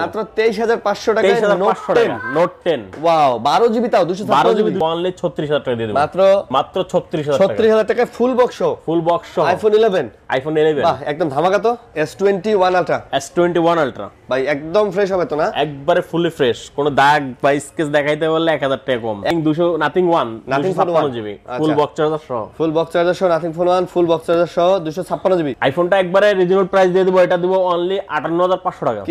মাত্র তেইশ হাজার পাঁচশো টাকা। Note ten. ওয়াও বারো জিবি তাও দুশো বারো বারো জিবি জিবি। অনলি ছত্রিশ হাজার টাকা দিয়ে মাত্র মাত্র ছত্রিশ ছত্রিশ হাজার full box full box iPhone eleven iPhone eleven একদম ধামাকা তো। S twenty one ultra S twenty one ultra ভাই একদম ফ্রেশ হবে তো না? একবারে ফুলি ফ্রেশ কোনো দাগ বা স্কেচ দেখাইতে বললে এক হাজার টাকা কম। দুশো নাথিং ওয়ান নাথিং ছাপ্পান্ন জিবি। আচ্ছা। ফুল বক্স চার্জার সহ। ফুল বক্স চার্জার সহ nothing phone one full box charger সহ দুশো ছাপ্পান্ন জিবি। আইফোনটা একবারে রিজনেবল প্রাইস দিয়ে দেবো। এটা দিব অনলি আটান্ন হাজার পাঁচশো টাকা।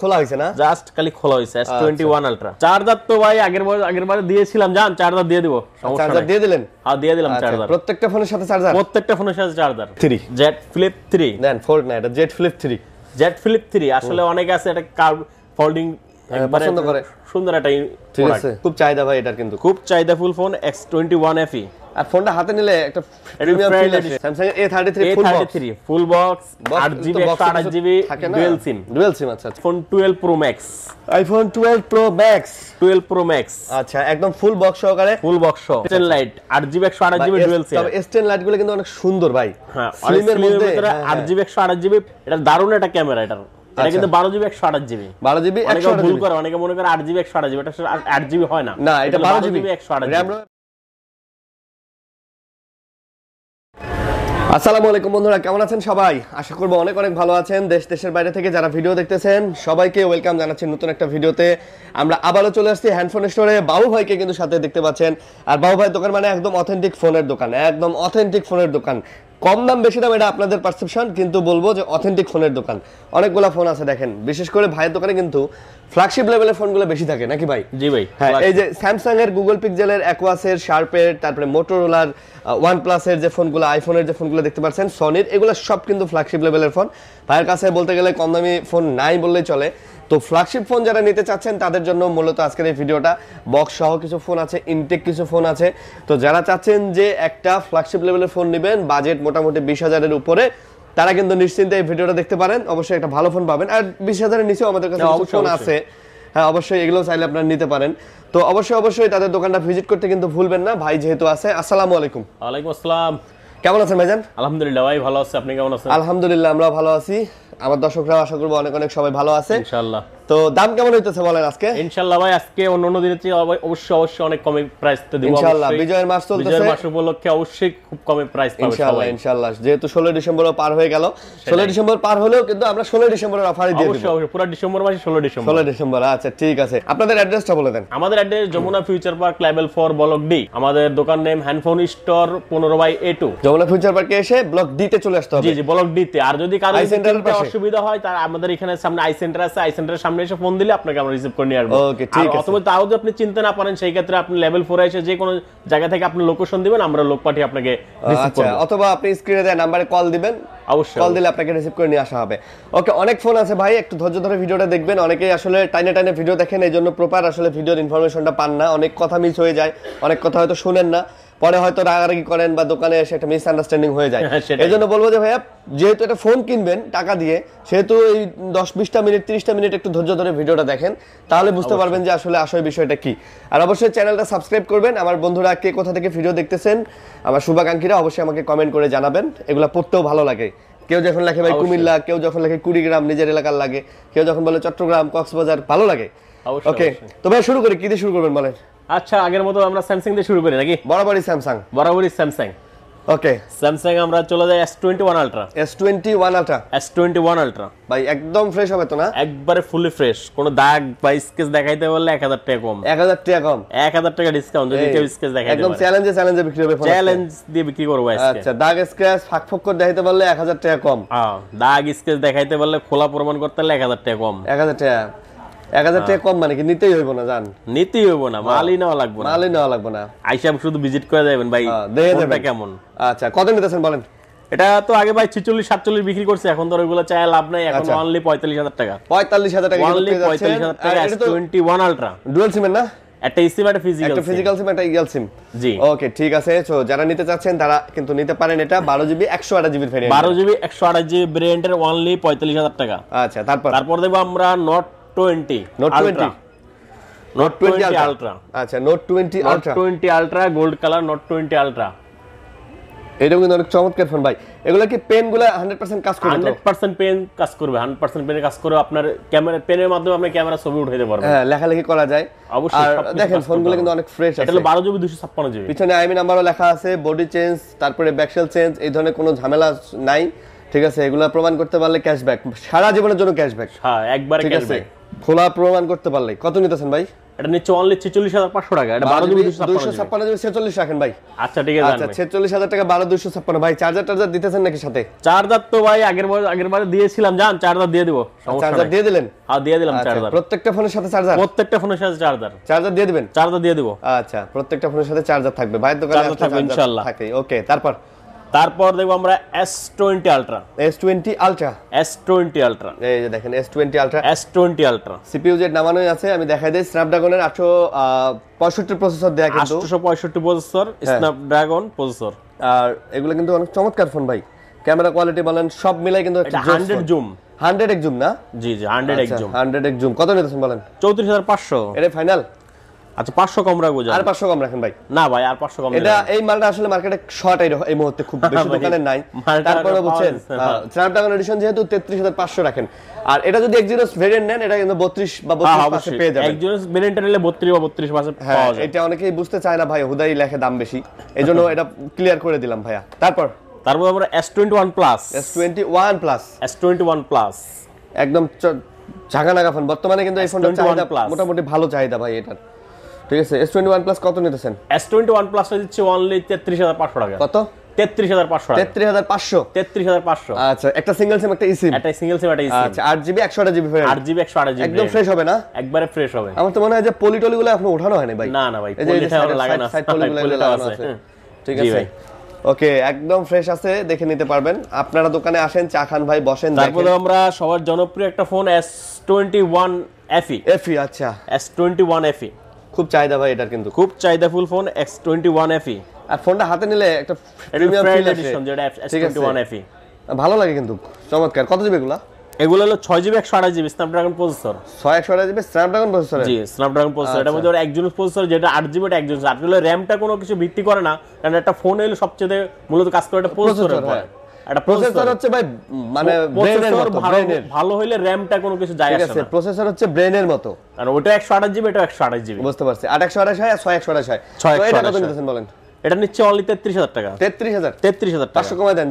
খোলা হইছে না? জাস্ট খালি খোলা হইছে S21 আলট্রা চার্জার তো ভাই আগের আগের বার দিয়েছিলাম জান চার্জার দিয়ে দিব। চার্জার দিয়ে দিলেন? হ্যাঁ দিয়ে দিলাম চার্জার প্রত্যেকটা ফোনের সাথে চার্জার প্রত্যেকটা ফোনের সাথে charger 3 Z flip three then fold না Z flip three Z flip three আসলে অনেক আছে এটা কার্ভ ফোল্ডিং পছন্দ করে। সুন্দর একটা ঠিক আছে। খুব চাহিদা ভাই এটার কিন্তু। খুব চাহিদা full phone X twenty one FE আর ফোনটা হাতে নিলে একটা প্রিমিয়াম ফিল আসে। edition। Samsung A thirty three full box three full box আট জিবি একশো আঠাশ GB dual SIM dual SIM আচ্ছা phone twelve pro max iPhone twelve pro max twelve pro max আচ্ছা একদম ফুল বক্স সহকারে। Full box ten lite আট GB একশো আঠাশ জিবি ডুয়েল সিম তবে এস10 লাইটগুলো কিন্তু অনেক সুন্দর ভাই। হ্যাঁ স্লিমের মধ্যে ভিতরে হ্যাঁ, আট জিবি একশো আঠাশ জিবি এটা দারুণ একটা ক্যামেরা এটার। এটা কিন্তু বারো জিবি একশো আঠাশ জিবি। বারো জিবি একশো ভুল করে অনেকে মনে করে আট জিবি একশো আঠাশ জিবি এটা আট- আট জিবি হয় না। না এটা বারো জিবি। একশো আঠাশ আসসালামু আলাইকুম বন্ধুরা কেমন আছেন সবাই? আশা করব অনেক অনেক ভালো আছেন। দেশ দেশের বাইরে থেকে যারা ভিডিও দেখতেছেন সবাইকে ওয়েলকাম জানাচ্ছি নতুন একটা ভিডিওতে। আমরা আবারও চলে আসছি হ্যান্ডফোন স্টোরে বাবু ভাইকে কিন্তু সাথে দেখতে পাচ্ছেন। আর বাবু ভাইয়ের দোকান মানে একদম অথেন্টিক ফোনের দোকান একদম অথেন্টিক ফোনের দোকান। কম দাম, বেশি দাম, এটা আপনাদের পারসেপশন কিন্তু বলব যে অথেন্টিক ফোনের দোকান। অনেকগুলো ফোন আছে দেখেন। বিশেষ করে ভাইয়ের দোকানে কিন্তু ফ্ল্যাগশিপ লেভেলের ফোনগুলো বেশি থাকে নাকি ভাই? জি ভাই হ্যাঁ এই যে স্যামসাং এর গুগল পিক্সেলের অ্যাকোয়াসের শার্পের তারপরে মোটোরোলার ওয়ান প্লাসের যে ফোনগুলো আইফোনের যে ফোনগুলো দেখতে পাচ্ছেন সনির এগুলো সব কিন্তু ফ্ল্যাগশিপ লেভেলের ফোন ভাইয়ের কাছে বলতে গেলে কম দামি ফোন নাই বললেই চলে। তো ফ্ল্যাগশিপ ফোন যারা নিতে চাচ্ছেন তাদের জন্য মূলত আজকের এই ভিডিওটা বক্স সহ কিছু ফোন আছে ইনটেক কিছু ফোন আছে। তো যারা চাচ্ছেন যে একটা ফ্ল্যাগশিপ লেভেলের ফোন নেবেন বাজেট মোটামুটি বিশ হাজারের উপরে তারা কিন্তু নিশ্চিন্তে এই ভিডিওটা দেখতে পারেন। অবশ্যই একটা ভালো ফোন পাবেন। আর বিশ হাজারের নিচেও আমাদের কাছে হ্যাঁ, ফোন আছে। হ্যাঁ অবশ্যই এগুলো চাইলে আপনারা নিতে পারেন। তো অবশ্যই অবশ্যই তাদের দোকানটা ভিজিট করতে কিন্তু ভুলবেন না। ভাই যেহেতু আছে আসসালামু আলাইকুম। ওয়ালাইকুম আসসালাম। কেমন আছেন ভাইজান? আলহামদুলিল্লাহ ভাই ভালো আছে। আপনি কেমন আছেন? আলহামদুলিল্লাহ আমরা ভালো আছি। আমার দর্শকরা আশা করব অনেক অনেক সবাই ভালো আছে। ইনশাআল্লাহ। তো দাম কেমন হইতেছে বলেন আজকে? ইনশাআল্লাহ ভাই আজকে অন্য অন্য দিনের চেয়ে অব- অবশ্যই অবশ্যই অনেক কমে প্রাইস তো দিব ইনশাআল্লাহ, বিজয়ের মাস চলতেছে। বিজয়ের মাস উপলক্ষে অবশ্যই খুব কমে প্রাইস পাবে ইনশাআল্লাহ ইনশাআল্লাহ যেহেতু ষোলো ডিসেম্বরও পার হয়ে গেল ষোলো ডিসেম্বর পার হলেও কিন্তু আমরা ষোলো ডিসেম্বরের অফারে দিয়ে দিব। অবশ্যই অবশ্যই পুরো ডিসেম্বর মাসে ষোলো ডিসেম্বর। ষোলো ডিসেম্বর আচ্ছা ঠিক আছে। আপনাদের অ্যাড্রেসটা বলে দেন। আমাদের address Jamuna future park level four block D আমাদের দোকান নেম হ্যান্ডফোন স্টোর পনেরো by A two Jamuna future পার্কে এসে ব্লক ডিতে চলে আসতে হবে। জি জি ব্লক ডি তে। আর যদি কারও? অসুবিধা হয় তার আমাদের এখানে সামনে আই সেন্টার আছে। আই সেন্টারের সামনে এসে ফোন দিলে আপনাকে আমরা রিসিভ করে নিয়ে আসব। Okay, ঠিক আছে। অথবা তাও যদি আপনি চিনতে না পারেন সেই ক্ষেত্রে আপনি লেভেল ফোরে এসে যে কোনো জায়গা থেকে আপনি লোকেশন দিবেন আমরা লোক পাঠিয়ে আপনাকে রিসিভ আচ্ছা অথবা আপনি স্ক্রিনে দেওয়া নাম্বারে কল দিবেন। অবশ্যই কল দিলে আপনাকে রিসিভ করে নিয়ে আসা হবে। ওকে অনেক ফোন আছে ভাই একটু ধৈর্য ধরে ভিডিওটা দেখবেন। অনেকেই আসলে টাইনে টাইনে ভিডিও দেখেন এই জন্য প্রপার আসলে ভিডিওর ইনফরমেশনটা পান না। অনেক কথা মিস হয়ে যায় অনেক কথা হয়তো শুনেন না। পরে হয়তো রাগারাগি করেন বা দোকানে এসে একটা মিস আন্ডারস্ট্যান্ডিং হয়ে যায়। হ্যাঁ, এই জন্য বলব যে ভাইয়া যেহেতু একটা ফোন কিনবেন টাকা দিয়ে সেহেতু এই দশ বিশটা মিনিট তিরিশটা মিনিট একটু ধৈর্য ধরে ভিডিওটা দেখেন তাহলে বুঝতে পারবেন যে আসলে আসল বিষয়টা কি। আর অবশ্যই চ্যানেলটা সাবস্ক্রাইব করবেন। আমার বন্ধুরা কে কোথা থেকে ভিডিও দেখতেছেন আমার শুভাকাঙ্ক্ষীরা অবশ্যই আমাকে কমেন্ট করে জানাবেন। এগুলো পড়তেও ভালো লাগে। কেউ যখন লেখে ভাই কুমিল্লা কেউ যখন লেখে কুড়িগ্রাম নিজের এলাকার লাগে কেউ যখন বলে চট্টগ্রাম কক্সবাজার ভালো লাগে। ওকে তো ভাই শুরু করি কি দিয়ে শুরু করবেন বলেন? আচ্ছা আগের মতো আমরা স্যামসাং দিয়ে শুরু করি নাকি? বরাবরই স্যামসাং বরাবরই স্যামসাং ওকে। স্যামসাং আমরা চলে যাই S twenty one ultra S twenty one ultra ভাই একদম ফ্রেশ হবে তো না? একবারে ফুলি ফ্রেশ কোনো দাগ বা স্কেচ দেখাইতে বললে এক হাজার টাকা কম। এক হাজার টাকা কম। এক হাজার টাকা ডিসকাউন্ট যদি কেউ স্কেচ দেখাইতে একদম চ্যালেঞ্জে চ্যালেঞ্জে বিক্রি হবে চ্যালেঞ্জ দিয়ে বিক্রি করব আজকে। আচ্ছা দাগ স্ক্র্যাচ ফাঁক ফোক করে দেখাইতে পারলে এক হাজার টাকা কম। হ্যাঁ, দাগ স্কেচ দেখাইতে পারলে খোলা প্রমাণ করতে হলে এক হাজার টাকা কম। এক হাজার টাকা। এক হাজার টাকা কম মানে কি নিতেই হইব না জান। নিতেই হইব না মালই নেওয়া লাগবে না। মালই নেওয়া লাগবে না। আইসা শুধু ভিজিট করে যাবেন ভাই হ্যাঁ, দেখে যাবেন। কেমন? আচ্ছা কত নিতেছেন বলেন? এটা তো আগে ভাই ছিচল্লিশ সাতচল্লিশ বিক্রি করছে এখন তো ওইগুলো লাভ নাই এখন আচ্ছা। অনলি পঁয়তাল্লিশ হাজার টাকা। পঁয়তাল্লিশ হাজার টাকা অনলি পঁয়তাল্লিশ হাজার টাকা টোয়েন্টি ওয়ান আলট্রা ডুয়েল সিমের না? একটা সিম একটা ফিজিক্যাল একটা ফিজিক্যাল সিম একটা ইগল সিম জি। ওকে ঠিক আছে। তো যারা নিতে চাচ্ছেন তারা কিন্তু নিতে পারেন এটা বারো জিবি একশো আঠাশ জিবির ভেরিয়েন্ট বারো জিবি একশো আঠাশ জিবি ব্রেন্ডের অনলি পঁয়তাল্লিশ হাজার টাকা। আচ্ছা তারপর? তারপর দেখব আমরা note twenty Note 20? Note twenty Ultra? Ultra আচ্ছা note twenty note ultra twenty ultra gold colour note twenty ultra এটাও কিন্তু অনেক চমৎকার ফোন ভাই। এগুলো কি পেনগুলো হান্ড্রেড পার্সেন্ট কাজ করবে হান্ড্রেড পার্সেন্ট পেন কাজ করবে হান্ড্রেড পার্সেন্ট পেনে কাজ করে আপনার ক্যামেরা পেনের মাধ্যমে আপনি ক্যামেরা ছবি উঠাইতে পারবেন। হ্যাঁ লেখালেখি করা যায়। অবশ্যই, দেখেন ফোনগুলো কিন্তু অনেক ফ্রেশ আছে হলো বারো জিবি দুশো ছাপ্পান্ন জিবি। পিছনে আইমি নাম্বারও লেখা আছে বডি চেঞ্জ তারপরে ব্যাকশেল চেঞ্জ এই ধরনের কোনো ঝামেলা নাই। ঠিক আছে এগুলো প্রমাণ করতে পারলে ক্যাশব্যাক সারা জীবনের জন্য ক্যাশব্যাক হ্যাঁ একবারে ক্যাশব্যাক খোলা প্রমাণ করতে পারলে। কত নিতেছেন ভাই? এটা নিচ্ছে অনলি ছেচল্লিশ হাজার পাঁচশো টাকা। এটা বারো জিবি। দুশো ছাপ্পান্ন জিবি ছেচল্লিশ রাখেন ভাই। আচ্ছা ঠিক আছে আচ্ছা ছেচল্লিশ হাজার টাকা বারো দুইশো ছাপ্পান্ন। ভাই চার্জার টার্জার দিতেছেন নাকি সাথে? চার্জার তো ভাই আগের বার আগের বারে দিয়েছিলাম জান চার্জার দিয়ে দিব। চার্জার দিয়ে দিলেন? হ্যাঁ দিয়ে দিলাম আচ্ছা, চার্জার প্রত্যেকটা ফোনের সাথে চার্জার প্রত্যেকটা ফোনের সাথে চার্জার চার্জার দিয়ে দিবেন? চার্জার দিয়ে দিব। আচ্ছা প্রত্যেকটা ফোনের সাথে চার্জার থাকবে। ভাইয়ের দোকানে থাকবে ইনশাআল্লাহ। থাকে ওকে তারপর? তারপর দেখব আমরা S twenty ultra S twenty ultra S twenty ultra এই যে দেখেন S twenty ultra S twenty ultra Z নামানোই আছে আমি দেখাই দিই। স্ন্যাপড্রাগনের আটশো পঁয়ষট্টি প্রসেসর দেয়া কিন্তু। আটশোশো পঁয়ষট্টি প্রসেসর স্ন্যাপড্রাগন প্রসেসর আর এগুলো কিন্তু অনেক চমৎকার ফোন ভাই। ক্যামেরা কোয়ালিটি বলেন সব মিলাই কিন্তু হান্ড্রেড জুম হান্ড্রেড এক জুম না? জি জি হান্ড্রেড এক জুম হান্ড্রেড এক জুম কত নিতেছেন বলেন? চৌত্রিশ হাজার পাঁচশো। এটা ফাইনাল আচ্ছা পাঁচশো কম রাখব আর পাঁচশো কম রাখেন ভাই। না ভাই আর পাঁচশো কম এটা এই মালটা আসলে মার্কেটে শর্ট এই মুহূর্তে খুব বেশি দোকানে নাই। তারপরে বুঝছেন স্ন্যাপড্রাগন এডিশন যেহেতু তেত্রিশ হাজার পাঁচশো রাখেন। আর এটা যদি এক্সিনোস ভেরিয়েন্ট নেন এটা কিন্তু বত্রিশ বা হ্যাঁ বত্রিশ পাশে পেয়ে যাবেন। একজন ভেরিয়েন্টে নিলে বত্রিশ বা বত্রিশ মাসে হ্যাঁ পাওয়া যায়। এটা অনেকেই বুঝতে চায় না ভাই হুদাই লেখে দাম বেশি। এই জন্য এটা ক্লিয়ার করে দিলাম ভাইয়া। তারপর? তারপর আমরা S twenty one plus S twenty one plus S twenty one plus একদম ঝাঁকা নাগা ফোন বর্তমানে কিন্তু এই S21 Plus। মোটামুটি ভালো চাহিদা ভাই এটার। ঠিক আছে এস টোয়েন্টি ওয়ান প্লাস কত নিতেছেন? এস টোয়েন্টি ওয়ান প্লাসটা দিচ্ছে অনলি তেত্রিশ হাজার পাঁচশো টাকা। কত? তেত্রিশ হাজার পাঁচশো তেত্রিশ হাজার পাঁচশো? তেত্রিশ হাজার পাঁচশো। আচ্ছা একটা সিঙ্গেল সিম একটা ইসিম একটা সিঙ্গেল সিম একটা আচ্ছা আট জিবি একশো আট জিবি আট জিবি একশো আট জিবি একদম ফ্রেশ হবে না? একবারে ফ্রেশ হবে। আমার তো মনে হয় যে পলি টলি গুলো এখনও ওঠানো হয়নি ভাই। না না ভাই লাগানো পলিগুলো এগুলো লাগানো আছে। ঠিক আছে। ভাই। ওকে একদম ফ্রেশ আছে দেখে নিতে পারবেন। আপনারা দোকানে আসেন চা খান ভাই বসেন তারপরে আমরা সবার জনপ্রিয় একটা phone S twenty one FE FE আচ্ছা। এস টোয়েন্টি ওয়ান এফি খুব চাহিদা ভাই এটার কিন্তু। খুব চাহিদা full phone X twenty one FE আর ফোনটা হাতে নিলে একটা এটা প্রিমিয়াম ফিল আসে। যেটা টোয়েন্টি ওয়ান এফি ভালো লাগে কিন্তু। চমৎকার। কত জিবি এগুলা? এগুলো হলো ছয় জিবি একশো আঠাশ জিবি স্ন্যাপড্রাগন প্রসেসর ছয় একশো আঠাশ জিবি স্ন্যাপড্রাগন প্রসেসর জি স্ন্যাপড্রাগন প্রসেসর আচ্ছা। এটার মধ্যে ওর একজন প্রসেসর যেটা আট জিবি ওটা একজন আসলে র্যামটা কোনো কিছু ভিত্তি করে না কারণ একটা ফোন এলো সবচেয়ে মূলত কাজ করে একটা হ্যাঁ। একটা প্রসেসর হচ্ছে ভাই মানে ব্রেনের মতো ব্রেনের ভালো হইলে র্যামটা কোনো কিছু যায় আসে না। প্রসেসর হচ্ছে ব্রেনের মতো। কারণ ওটা একশো আঠাশ জিবি এটা একশো আঠাশ জিবি বুঝতে পারছি। আট একশো আঠাশ হয় আর ছয় একশো আঠাশ হয়। ছয় তো এটা কত নিতেছেন বলেন? এটা নিচ্ছে অনলি তেত্রিশ হাজার টাকা। তেত্রিশ হাজার? তেত্রিশ হাজার টাকা। পাঁচশো কমায় দেন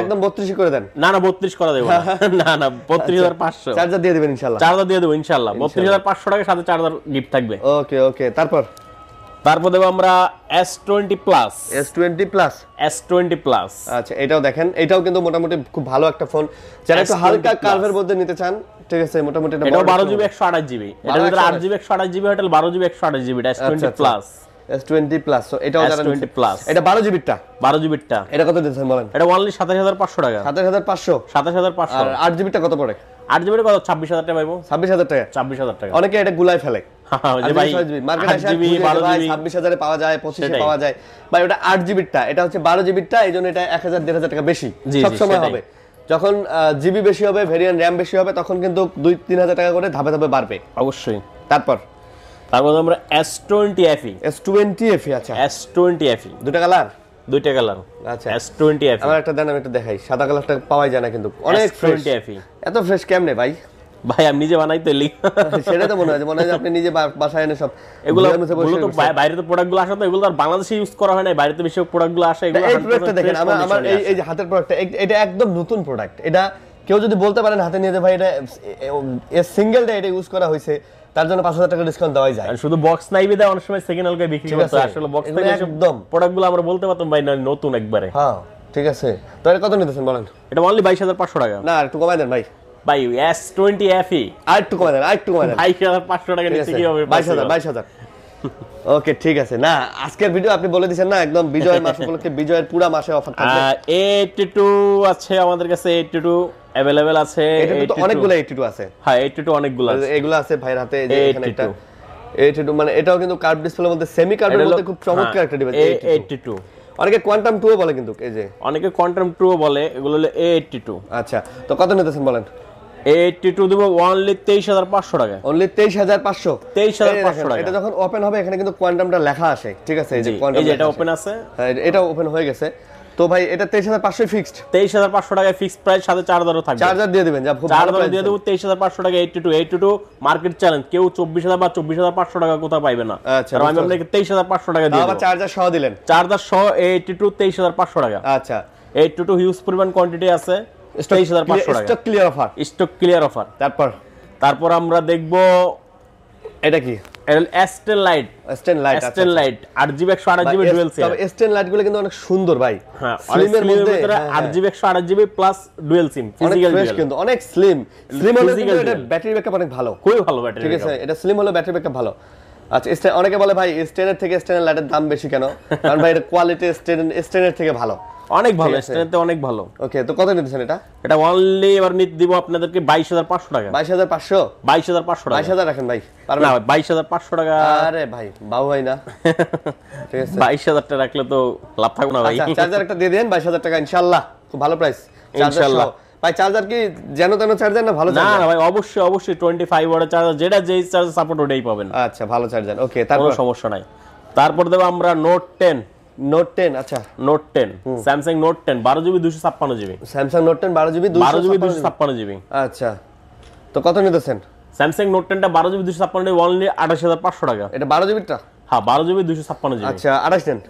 একদম বত্রিশই করে দেন। না না বত্রিশ করা দেবো না। না না বত্রিশ হাজার পাঁচশো। চার্জার দিয়ে দিবেন ইনশাল্লাহ চার্জার দিয়ে দেবো ইনশাল্লাহ বত্রিশ হাজার পাঁচশো টাকার সাথে চার্জার গিফট থাকবে। ওকে ওকে। তারপর? তারপর দেবো আমরা S twenty plus S twenty plus S twenty plus আচ্ছা এটাও দেখেন এটাও কিন্তু মোটামুটি খুব ভালো একটা ফোন। যারা একটু হালকা কার্ভের মধ্যে নিতে চান ঠিক আছে মোটামুটি এটা বারো জিবি। একশো আঠাশ জিবি। এটার ভিতরে আট জিবি একশো আঠাশ জিবি হোটেল বারো জিবি একশো আঠাশ জিবি এটা S twenty. Plus S twenty plus এটাও যারা S20 নিতে- plus। এটা বারো জিবিরটা? বারো জিবিরটা। এটা কত দিতেছেন বলেন? এটা অনলি সাতাশ হাজার পাঁচশো টাকা। সাতাশ হাজার পাঁচশো? সাতাশ হাজার পাঁচশো। আর আট জিবিটা কত পড়ে? আট জিবিটা কত? ছাব্বিশ হাজার টাকা পাইবো। ছাব্বিশ হাজার টাকা। ছাব্বিশ হাজার টাকা। অনেকে এটা গুলাই ফেলে। যে ভাই মার্কেট আট জিবি বারো জিবি ছাব্বিশ হাজারে পাওয়া যায় পঁচিশে। পাওয়া যায়। ভাই ওটা আট জিবিরটা এটা হচ্ছে বারো জিবিরটা এই জন্য এটা এক হাজার দেড় হাজার টাকা বেশি। সবসময় হবে। যখন জিবি বেশি হবে ভেরিয়েন্ট র্যাম বেশি হবে তখন কিন্তু দুই তিন হাজার টাকা করে ধাপে ধাপে বাড়বে। অবশ্যই। তারপর? তারপর আমরা S twenty FE S twenty FE আচ্ছা। এস টোয়েন্টি এফি দুটা কালার দুইটা কালার আচ্ছা। এস টোয়েন্টি এফি আমার একটা দেন আমি একটু দেখাই। সাদা কালারটা পাওয়াই যায় না কিন্তু। অনেক ফ্রেশ এফি এত ফ্রেশ কেমনে ভাই? ভাই আমি নিজে বানাই তো সেটা তো মনে হয় মনে হয় আপনি নিজে বাসায় এনে সব এগুলো তো বাইরে তো প্রোডাক্টগুলো আসে তো এগুলো আর বাংলাদেশে ইউজ করা হয় না বাইরে তো বেশি প্রোডাক্টগুলো আসে এগুলো এই প্রোডাক্টটা দেখেন আমার আমার এই এই যে হাতের প্রোডাক্টটা এটা একদম নতুন প্রোডাক্ট এটা কেউ যদি বলতে পারেন হাতে নিয়ে যে ভাই এটা এ সিঙ্গেলটা এটা ইউজ করা হয়েছে তার জন্য পাঁচ হাজার টাকা ডিসকাউন্ট দেওয়া যায়। শুধু বক্স নাই বিদে অনেক সময় সেকেন্ড হলকে বিক্রি করতে আসলে বক্স থেকে একদম। প্রোডাক্টগুলো আমরা বলতে পারতাম ভাই নতুন একবারে। হ্যাঁ ঠিক আছে। তো এটা কত নিতেছেন বলেন? এটা অনলি বাইশ হাজার পাঁচশো টাকা। না একটু কমাই দেন ভাই। ভাই এস টোয়েন্টি এফি আর একটু দেন আর একটু দেন। বাইশ হাজার পাঁচশো টাকা ঠিক নিচে আছে কি হবে বাইশ হাজার বাইশ হাজার। ওকে ঠিক আছে। না আজকের ভিডিও আপনি বলে দিচ্ছেন না একদম মাস উপলক্ষে বিজয়ের পুরা মাসে অফার থাকবে। এইটি টু আছে আমাদের কাছে আছে এটা তো 82 অনেকগুলো এইটি টু আছে। হ্যাঁ এইটি টু অনেকগুলো আছে। এগুলো আছে ভাইয়ের হাতে এই যে এখানে একটা 82 এইটি টু মানে এটাও কিন্তু কার্ভ ডিসপ্লের মধ্যে সেমি কার্ভের মধ্যে খুব চমৎকার একটা ডিভাইস এইটটি টু অনেকে কোয়ান্টাম টু বলে কিন্তু এই যে। অনেকে কোয়ান্টাম টু বলে এগুলো হলো এ এইটটি টু আচ্ছা তো কত নিতেছেন বলেন? এইটটি টু দেবো অনলি তেইশ হাজার পাঁচশো টাকা। অনলি তেইশ হাজার পাঁচশো। 23,500 টাকা। এটা যখন ওপেন হবে এখানে কিন্তু কোয়ান্টামটা লেখা আসে ঠিক আছে এই যে জি, এই কোয়ান্টাম যে এটা ওপেন আছে। এটা ওপেন হয়ে গেছে। তো ভাই এটা তেইশ হাজার পাঁচশো ফিক্সড তেইশ হাজার পাঁচশো টাকায় ফিক্সড প্রাইস সাথে চার্জারও থাকবে। চার্জার দিয়ে দিবেন যা খুব ভালো চার্জার দিয়ে দেবো তেইশ হাজার পাঁচশো টাকা eighty two eighty two market challenge কেউ চব্বিশ হাজার বা চব্বিশ হাজার পাঁচশো টাকা কোথাও পাইবে না। আচ্ছা, আমি আপনাকে তেইশ হাজার পাঁচশো টাকা দিয়ে চার্জার সহ দিলেন। চার্জার সহ এইটটি টু তেইশ হাজার পাঁচশো টাকা। আচ্ছা। এইটটি টু হিউজ পরিমাণ কোয়ান্টিটি আছে। তেইশ হাজার পাঁচশো টাকা। Stock clear offer stock clear offer তারপর? তারপর আমরা দেখব এটা কি? S ten lite S ten lite S ten lite আট জিবি একশো আঠাশ জিবি ডুয়েল সিম তবে স্টেন লাইটগুলো কিন্তু অনেক সুন্দর ভাই। হ্যাঁ স্লিমের মধ্যে ভিতরে হ্যাঁ, আট জিবি একশো আঠাশ GB plus dual SIM physical fresh কিন্তু অনেক স্লিম স্লিম হলে কিন্তু এটা ব্যাটারি ব্যাকআপ অনেক ভালো। খুবই ভালো ব্যাটারি ঠিক আছে এটা স্লিম হলে ব্যাটারি ব্যাকআপ ভালো। আচ্ছা অনেকে বলে ভাই স্টেনের থেকে স্টেনের লাইটের দাম বেশি কেন? কারণ ভাই এটা কোয়ালিটি স্টেন স্টেনের থেকে ভালো। অনেক ভালো। স্ট্রেন্থে অনেক ভালো। ওকে তো কত নিতেছেন এটা? এটা অনলি এবার নিতে দিব আপনাদেরকে বাইশ হাজার পাঁচশো টাকা। বাইশ হাজার পাঁচশো? বাইশ হাজার পাঁচশো টাকা। বাইশ হাজার রাখেন ভাই না বাইশ হাজার পাঁচশো টাকা। আরে ভাই বাবু ভাই না। ঠিক আছে। বাইশ হাজার টাকা রাখলে তো লাভ থাকবে না ভাই। আচ্ছা চার্জার একটা দিয়ে দেন বাইশ হাজার টাকা ইনশাল্লাহ খুব ভালো প্রাইস ইনশাল্লাহ। ভাই চার্জার কি যেন তেন চার্জার না ভালো চার্জার? না ভাই অবশ্যই অবশ্যই টোয়েন্টি ফাইভ ওয়াটের চার্জার যেটা যেই চার্জার সাপোর্ট ওটাই পাবেন। আচ্ছা ভালো চার্জার। ওকে কোনো তারপর সমস্যা নাই। তারপর দেবো আমরা নোট টেন নোট টেন আচ্ছা। Note ten Samsung note ten বারো জিবি দুশো ছাপ্পান্ন জিবি। স্যামসাং নোট টেন বারো জিবি বারো জিবি দুশো ছাপ্পান্ন জিবি। আচ্ছা। তো কত নিতেছেন? স্যামসাং নোট টেনটা বারো জিবি দুশো ছাপ্পান্ন অনলি আঠাশ হাজার পাঁচশো টাকা। এটা বারো জিবিটা হ্যাঁ বারো জিবি দুশো ছাপ্পান্ন জিবি। আচ্ছা আঠাশ নেন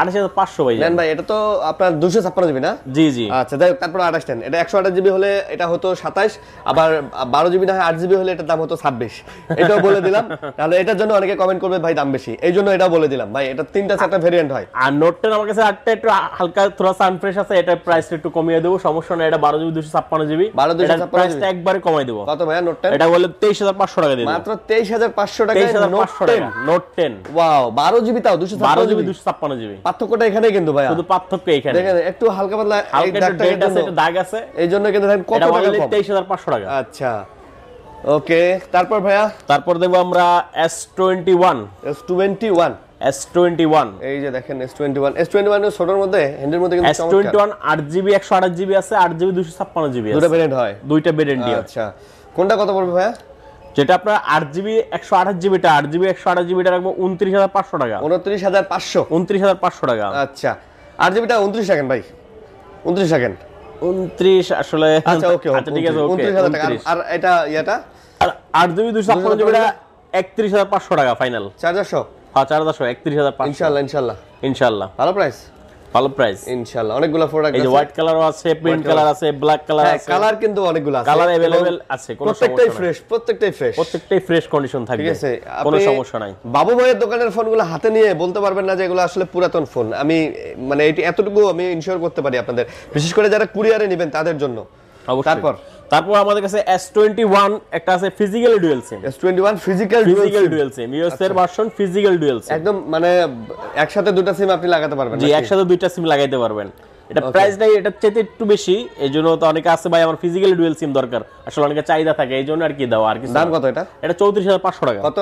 আঠাশ হাজার পাঁচশো ভাই। নেন ভাই এটা তো আপনার দুশো ছাপ্পান্ন জিবি না? জি জি। আচ্ছা যাই তারপর আঠাশ নেন এটা একশো আঠাশ জিবি হলে এটা হতো সাতাশ আবার বারো জিবি না হয় আট জিবি হলে এটার দাম হতো ছাব্বিশ। এটাও বলে দিলাম। তাহলে এটার জন্য অনেকে কমেন্ট করবে ভাই দাম বেশি। এই জন্য এটাও বলে দিলাম। ভাই এটা তিনটা চারটা ভেরিয়েন্ট হয়। আর নোট টেন আমার কাছে আটটা একটু হালকা থোড়া সানফ্রেশ আছে এটা প্রাইস একটু কমিয়ে দেবো সমস্যা নেই এটা বারো জিবি দুশো ছাপ্পান্ন জিবি। 12,256 প্রাইসটা একবারে কমাই দেবো। কত ভাইয়া নোট টেন এটা বলে তেইশ হাজার পাঁচশো টাকা মাত্র তেইশ হাজার পাঁচশো টাকা। Note ten note ten wow বারো জিবি তাও দুশো বারো ছাপ্পান্ন জিবি। দুশো ছাপ্পান্ন জিবি। পার্থক্যটা এখানে কিন্তু ভাইয়া। শুধু পার্থক্য এখানে দেখেন একটু হালকা পাতলা এই হালকা একটু ডেট আছে একটু দাগ আছে। এই জন্য কিন্তু দেখেন কত টাকা অনলি কম। তেইশ হাজার পাঁচশো টাকা। আচ্ছা ওকে তারপর ভাইয়া? তারপর দেখব আমরা S twenty one S twenty one S twenty one এই যে দেখেন S twenty one S twenty one ছোটোর মধ্যে হ্যান্ডের মধ্যে কিন্তু এস টোয়েন্টি ওয়ান আট জিবি একশো আঠাশ জিবি আছে আট জিবি দুশো ছাপ্পান্ন জিবি দুটো আছে ভেরিয়েন্ট হয়। দুইটা ভেরিয়েন্ট আচ্ছা কোনটা কত পড়বে ভাইয়া? যেটা আপনার আট জিবি একশো আঠাশ জিবিটা আট জিবি একশো আঠাশ জিবিটা রাখব উনত্রিশ হাজার পাঁচশো টাকা। উনত্রিশ হাজার পাঁচশো? উনত্রিশ হাজার পাঁচশো টাকা। আচ্ছা। আর জিবিটা উনত্রিশ সেকেন্ড ভাই। উনত্রিশ সেকেন্ড। উনত্রিশ আসলে আচ্ছা ওকে আচ্ছা ঠিক আছে ওকে উনত্রিশ হাজার টাকা। আর- এটা ইয়েটা? আর আট জিবি দুশো ছাপ্পান্ন জিবিটা একত্রিশ হাজার পাঁচশো টাকা ফাইনাল। চার্জারশো হ্যাঁ চার দশো একত্রিশ হাজার পাঁচশো। ইনশাল্লাহ ইনশাল্লাহ। ইনশাল্লাহ। ভালো প্রাইস ভালো প্রাইস ইনশাআল্লাহ অনেকগুলো প্রোডাক্ট এই হোয়াইট কালারও আছে প্রিন্ট কালার আছে ব্ল্যাক কালার আছে। কালার কিন্তু অনেকগুলো আছে। কালার अवेलेबल আছে কোনো প্রত্যেকটাই ফ্রেশ প্রত্যেকটাই ফ্রেশ প্রত্যেকটাই ফ্রেশ কন্ডিশন থাকবে। ঠিক আছে কোনো সমস্যা নাই। বাবু ভাইয়ের দোকানের ফোনগুলো হাতে নিয়ে বলতে পারবেন না যে এগুলো আসলে পুরাতন ফোন। আমি মানে এটি এতটুকু আমি ইনশিওর করতে পারি আপনাদের। বিশেষ করে যারা কুরিয়ারে নেবেন তাদের জন্য। তারপর? তারপর আমাদের কাছে এস টোয়েন্টি ওয়ান একটা আছে physical dual SIM S twenty one physical physical dual SIM EOS এর ভার্সন ফিজিক্যাল ডুয়াল সিম একদম মানে একসাথে দুটো সিম আপনি লাগাতে পারবেন জি একসাথে দুটো সিম লাগাইতে পারবেন। এটা প্রাইস প্রাইসটাই এটা চাইতে একটু বেশি এই জন্য তো অনেকে আছে ভাই আমার ফিজিক্যাল ডুয়াল সিম দরকার। আসলে অনেকে চাহিদা থাকে এই জন্য আর কি দাও আর কি দাম কত এটা? এটা চৌত্রিশ হাজার পাঁচশো টাকা। কত?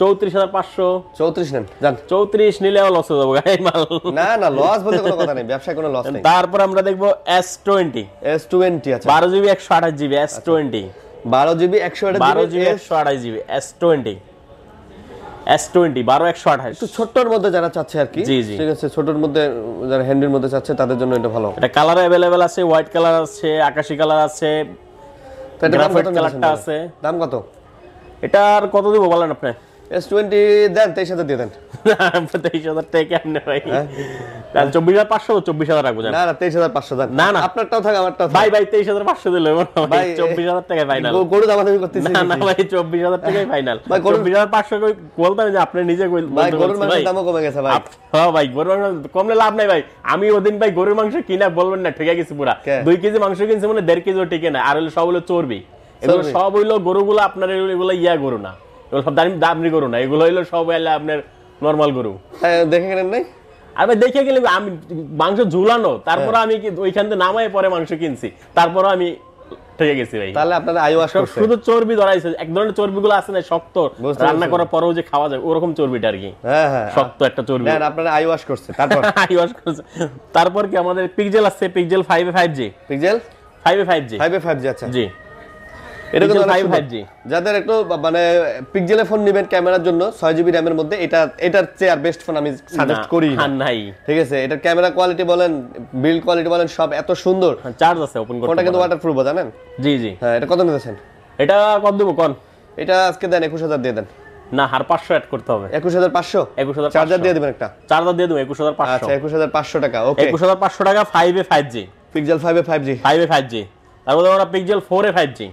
চৌত্রিশ হাজার পাঁচশো। চৌত্রিশ নেন চৌত্রিশ নিলেও লস হয়ে যাব গাড়ির মাল। না না লস বলতে কোনো কথা নেই ব্যবসায় কোনো লস নেই। তারপর আমরা দেখব এস টোয়েন্টি এস টোয়েন্টি বারো জিবি একশো আঠাশ জিবি এস টোয়েন্টি বারো জিবি একশো বারো জিবি একশো আঠাশ GB S twenty S twenty বারো একশো আঠাশ। একটু ছোট্টর মধ্যে যারা চাচ্ছে আর কি জি, জি। ঠিক আছে ছোটর মধ্যে যারা হ্যান্ডের মধ্যে চাচ্ছে তাদের জন্য এটা ভালো। এটা কালার অ্যাভেলেবেল আছে হোয়াইট কালার আছে আকাশি কালার আছে গ্রাফাইট কালারটা আছে। দাম কত? এটার কত দিব বলেন আপনি? এস টোয়েন্টি দেন তেইশ হাজার দিয়ে দেন। তেইশ হাজার টাকা ভাই? চব্বিশ হাজার পাঁচশো চব্বিশ হাজার রাখব না না তেইশ হাজার পাঁচশো দেন। না, না। আপনারটাও থাক আমারটাও ভাই ভাই তেইশ হাজার পাঁচশো দিলে ভাই চব্বিশ হাজার টাকায় ফাইনাল গরু করতেছি না না ভাই চব্বিশ হাজার টাকায় ফাইনাল ভাই, চব্বিশ হাজার পাঁচশো কই বলতাম যে আপনি নিজে কই- ভাই গরুর মাংসের দামও কমে গেছে ভাই। হ্যাঁ ভাই গরুর মাংস কমলে লাভ নাই ভাই। আমি ওদিন ভাই গরুর মাংস কিনা বলবেন না ঠেকে গেছি পুরা। দুই কেজি মাংস কিনছে মানে দেড় কেজিও টিকে না। আর হলো সব হলো চর্বি। এগুলো সব হইল গরুগুলো আপনার এগুলো ইয়া গরু না। এগুলো সব দামি দামি গরু না এগুলো হইল সব হইল আপনার নর্মাল গরু। হ্যাঁ, দেখে গেলেন নাই? আর ভাই দেখে গেলে আমি মাংস ঝুলানো তারপরে হ্যাঁ। আমি ওইখান থেকে নামায় পরে মাংস কিনছি তারপরে আমি হয়ে গেছি ভাই। তাহলে আপনারা আই ওয়াশ শুধু চর্বি ধরাইছে এক ধরনের চর্বিগুলো আছে না শক্ত রান্না করার পরেও যে খাওয়া যায় ওরকম চর্বিটা আর কি। হ্যাঁ হ্যাঁ। শক্ত একটা চর্বি। দেন আপনারা আই ওয়াশ করছে তারপর? iOS করেছে। তারপর কি আমাদের পিক্সেল আছে Pixel five five G Pixel five five G 5 A 5G আচ্ছা। জি। এটা কিন্তু Pixel অনেক 5 সুন্দর। 5G যাদের একটু মানে পিক্সেলে ফোন নেবেন ক্যামেরার জন্য 6 জিবি র্যামের মধ্যে এটা এটার চেয়ে আর বেস্ট ফোন আমি সাজেস্ট করি নাই। ঠিক আছে এটার ক্যামেরা কোয়ালিটি বলেন বিল্ড কোয়ালিটি বলেন সব এত সুন্দর। চার্জ আছে ওপেন করতে ফোনটা কিন্তু ওয়াটারপ্রুফ জানেন? জি জি। হ্যাঁ এটা কত নিতেছেন? এটা কত দেবো কোন? এটা আজকে দেন একুশ হাজার দিয়ে দেন। না হার পাঁচশো অ্যাড করতে হবে। একুশ হাজার পাঁচশো? একুশ হাজার চার্জার দিয়ে দেবেন একটা। চার্জার দিয়ে দেবো একুশ হাজার পাঁচশো। আচ্ছা একুশ হাজার পাঁচশো টাকা ওকে একুশ হাজার পাঁচশো টাকা five A five G Pixel five A five G five A five G তারপরে আমরা Pixel four A five G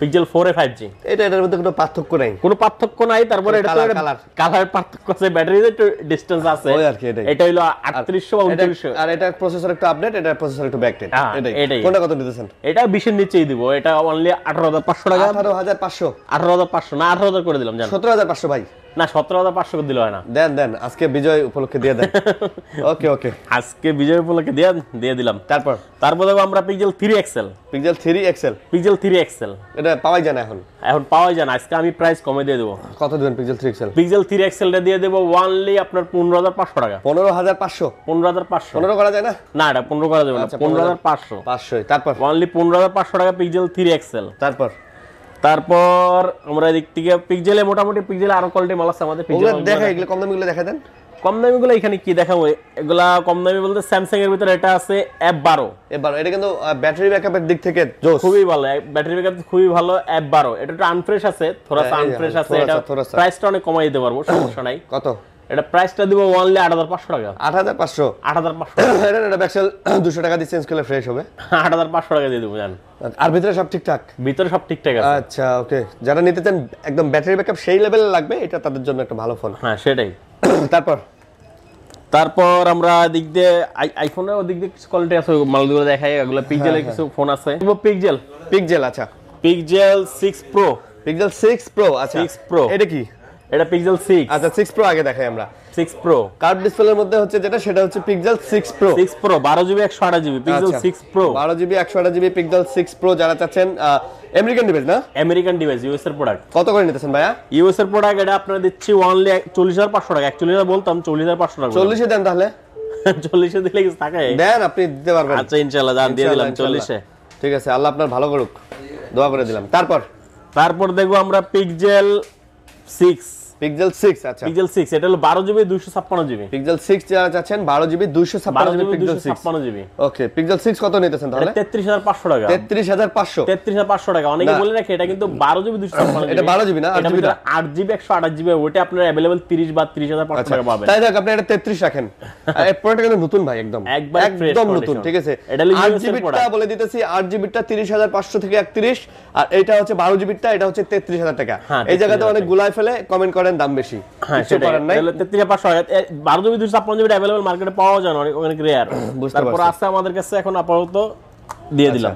Pixel four A five G এটা এটার মধ্যে কোনো পার্থক্য নেই। কোনো পার্থক্য নাই তারপরে এটা colour। কালার পার্থক্য আছে ব্যাটারিতে একটু ডিস্টেন্স আছে। ওই আর কি, এটাই। এটা হলো আটত্রিশশো বা এটা- উনত্রিশশো। আর এটা প্রসেসর একটু আপডেট এটা প্রসেসর একটু ব্যাকডেট এটাই। কোনটা কত নিতেছেন? এটা বিশের নিচেই দিব এটা অনলি আঠারো হাজার পাঁচশো টাকা। আঠারো হাজার পাঁচশো। আঠারো হাজার পাঁচশো না আঠারো হাজার করে দিলাম জান। সতেরো হাজার পাঁচশো ভাই। না সতেরো হাজার পাঁচশো দিলে হয় না। দেন দেন আজকে বিজয় উপলক্ষে দিয়ে দেন। ওকে ওকে। আজকে বিজয় উপলক্ষে দিয়ে দিয়ে দিলাম। তারপর? তারপর দেখো আমরা Pixel three XL Pixel three XL Pixel three XL এটা পাওয়াই যায় না এখন? এখন পাওয়াই যায় না আজকে আমি প্রাইস কমে দিয়ে দেবো। কত দিবেন Pixel three XL Pixel three এক্সেলটা দিয়ে দেবো ওয়ানলি আপনার পনেরো হাজার পাঁচশো টাকা। পনেরো হাজার পাঁচশো? পনেরো হাজার পাঁচশো। পনেরো করা যায় না? না এটা পনেরো করা যাবে না আচ্ছা, পনেরো হাজার পাঁচশো। পাঁচশোই। তারপর? ওয়ানলি পনেরো হাজার পাঁচশো টাকা পিক্সেল থ্রি এক্সেল তারপর? তারপর আমরা এদিক থেকে পিক্সেলে মোটামুটি পিক্সেলে আরও কোয়ালিটি মাল আছে আমাদের ওগুলো দেখা এগুলো কম দামিগুলো দেখা দেন। কম দামি গুলো এখানে কি দেখাবো? এগুলা কম দামি বলতে স্যামসাং এর ভিতরে এটা আছে এফ বারো এবার এটা কিন্তু ব্যাটারি ব্যাকআপের দিক থেকে খুবই ভালো ব্যাটারি ব্যাকআপ খুবই ভালো এফ বারো এটা একটু আনফ্রেশ আছে থোড়া হ্যাঁ, আনফ্রেশ আছে এটা প্রাইসটা অনেক কমাই দিতে পারব সমস্যা নাই। কত? এটা প্রাইসটা দিব ওনলি আট হাজার পাঁচশো টাকা। আট হাজার পাঁচশো। আট হাজার পাঁচশো এটা এটা ব্যাকসেল দুশো টাকা দিয়ে চেঞ্জ করলে ফ্রেশ হবে। আট হাজার পাঁচশো টাকা দিয়ে দেবো জান। আর ভিতরে সব ঠিকঠাক? ভিতরে সব ঠিকঠাক আছে। আচ্ছা ওকে যারা নিতে চান একদম ব্যাটারি ব্যাকআপ সেই লেভেলে লাগবে এটা তাদের জন্য একটা ভালো ফোন হ্যাঁ সেটাই। তারপর? তারপর আমরা দিক দিয়ে আইফোনের দিক দিয়ে কিছু কোয়ালিটি আছে মালগুলো দেখাই এগুলো হ্যাঁ, পিক্সেলের কিছু ফোন আছে। পিক্সেল পিকজেল আচ্ছা। Pixel six Pro Pixel six Pro আচ্ছা। 6 Pro। এটা কি? এটা পিক্সেল সিক্স আচ্ছা সিক্স প্রো আগে দেখাই আমরা। সিক্স প্রো কার্ভ ডিসপ্লের মধ্যে হচ্ছে যেটা সেটা হচ্ছে Pixel six Pro six Pro বারো জিবি একশো আঠাশ জিবি পিক্সেল আচ্ছা। সিক্স প্রো বারো জিবি একশো আঠাশ জিবি পিক্সেল সিক্স প্রো যারা চাচ্ছেন আমেরিকান ডিভাইস না? আমেরিকান ডিভাইস ইউএস এর প্রোডাক্ট কত করে নিতেছেন ভাইয়া? ইউএস এর প্রোডাক্ট এটা আপনার দিচ্ছি হাজার পাঁচশো টাকা। একচল্লিশ হাজার বলতাম চল্লিশ হাজার পাঁচশো টাকা চল্লিশে দেন তাহলে? চল্লিশে দিলে কিছু থাকে দেন আপনি দিতে পারবেন। আচ্ছা ইনশাল্লাহ দাম দিয়ে দিলাম ইনশাল্লাহ, চল্লিশে। ঠিক আছে আল্লাহ আপনার ভালো করুক। দোয়া করে দিলাম। তারপর? তারপর দেখব আমরা পিক্সেল সিক্স পিক্সেল সিক্স আচ্ছা। পিক্সেল সিক্স এটা হলো বারো জিবি দুইশো ছাপ্পান্ন জিবি পিক্সেল সিক্স যারা চাচ্ছেন বারো জিবি দুইশো ছাপ্পান্ন বারো GB GB Pixel GB okay Pixel six কত নিতেছেন তাহলে? তেত্রিশ হাজার পাঁচশো টাকা। তেত্রিশ হাজার পাঁচশো। তেত্রিশ হাজার পাঁচশো টাকা। অনেকে বলে রাখে এটা কিন্তু বারো জিবি দুশো ছাপ্পান্ন এটা 12 GB না, 8 এটা GB না? আট জিবি একশো আঠাশ জিবি ওটা আপনার অ্যাভেলেবল তিরিশ বা তিরিশ হাজার পাঁচশো আচ্ছা। টাকা পাবেন। তাই দেখ আপনি এটা তেত্রিশ রাখেন। এই প্রোডাক্ট কিন্তু নতুন ভাই একদম। একদম নতুন ঠিক আছে? এটা হলো আট US এর জিবিটা বলে দিতেছি আট জিবিটা তিরিশ হাজার পাঁচশো থেকে একত্রিশ আর এটা হচ্ছে বারো জিবিটা এটা হচ্ছে তেত্রিশ হাজার টাকা। হ্যাঁ, এই জায়গাতে 33,000 অনেক গুলাই ফেলে কমেন্ট করেন দাম বেশি। হ্যাঁ কিছু নাই। তেত্রিশ পাঁচশো বারো জিবি দুশো ছাপ্পান্ন জিবি অ্যাভেলেবল মার্কেটে পাওয়া যায় অনেক অনেক রেয়ার তারপর আছে আমাদের কাছে এখন আপাতত দিয়ে দিলাম।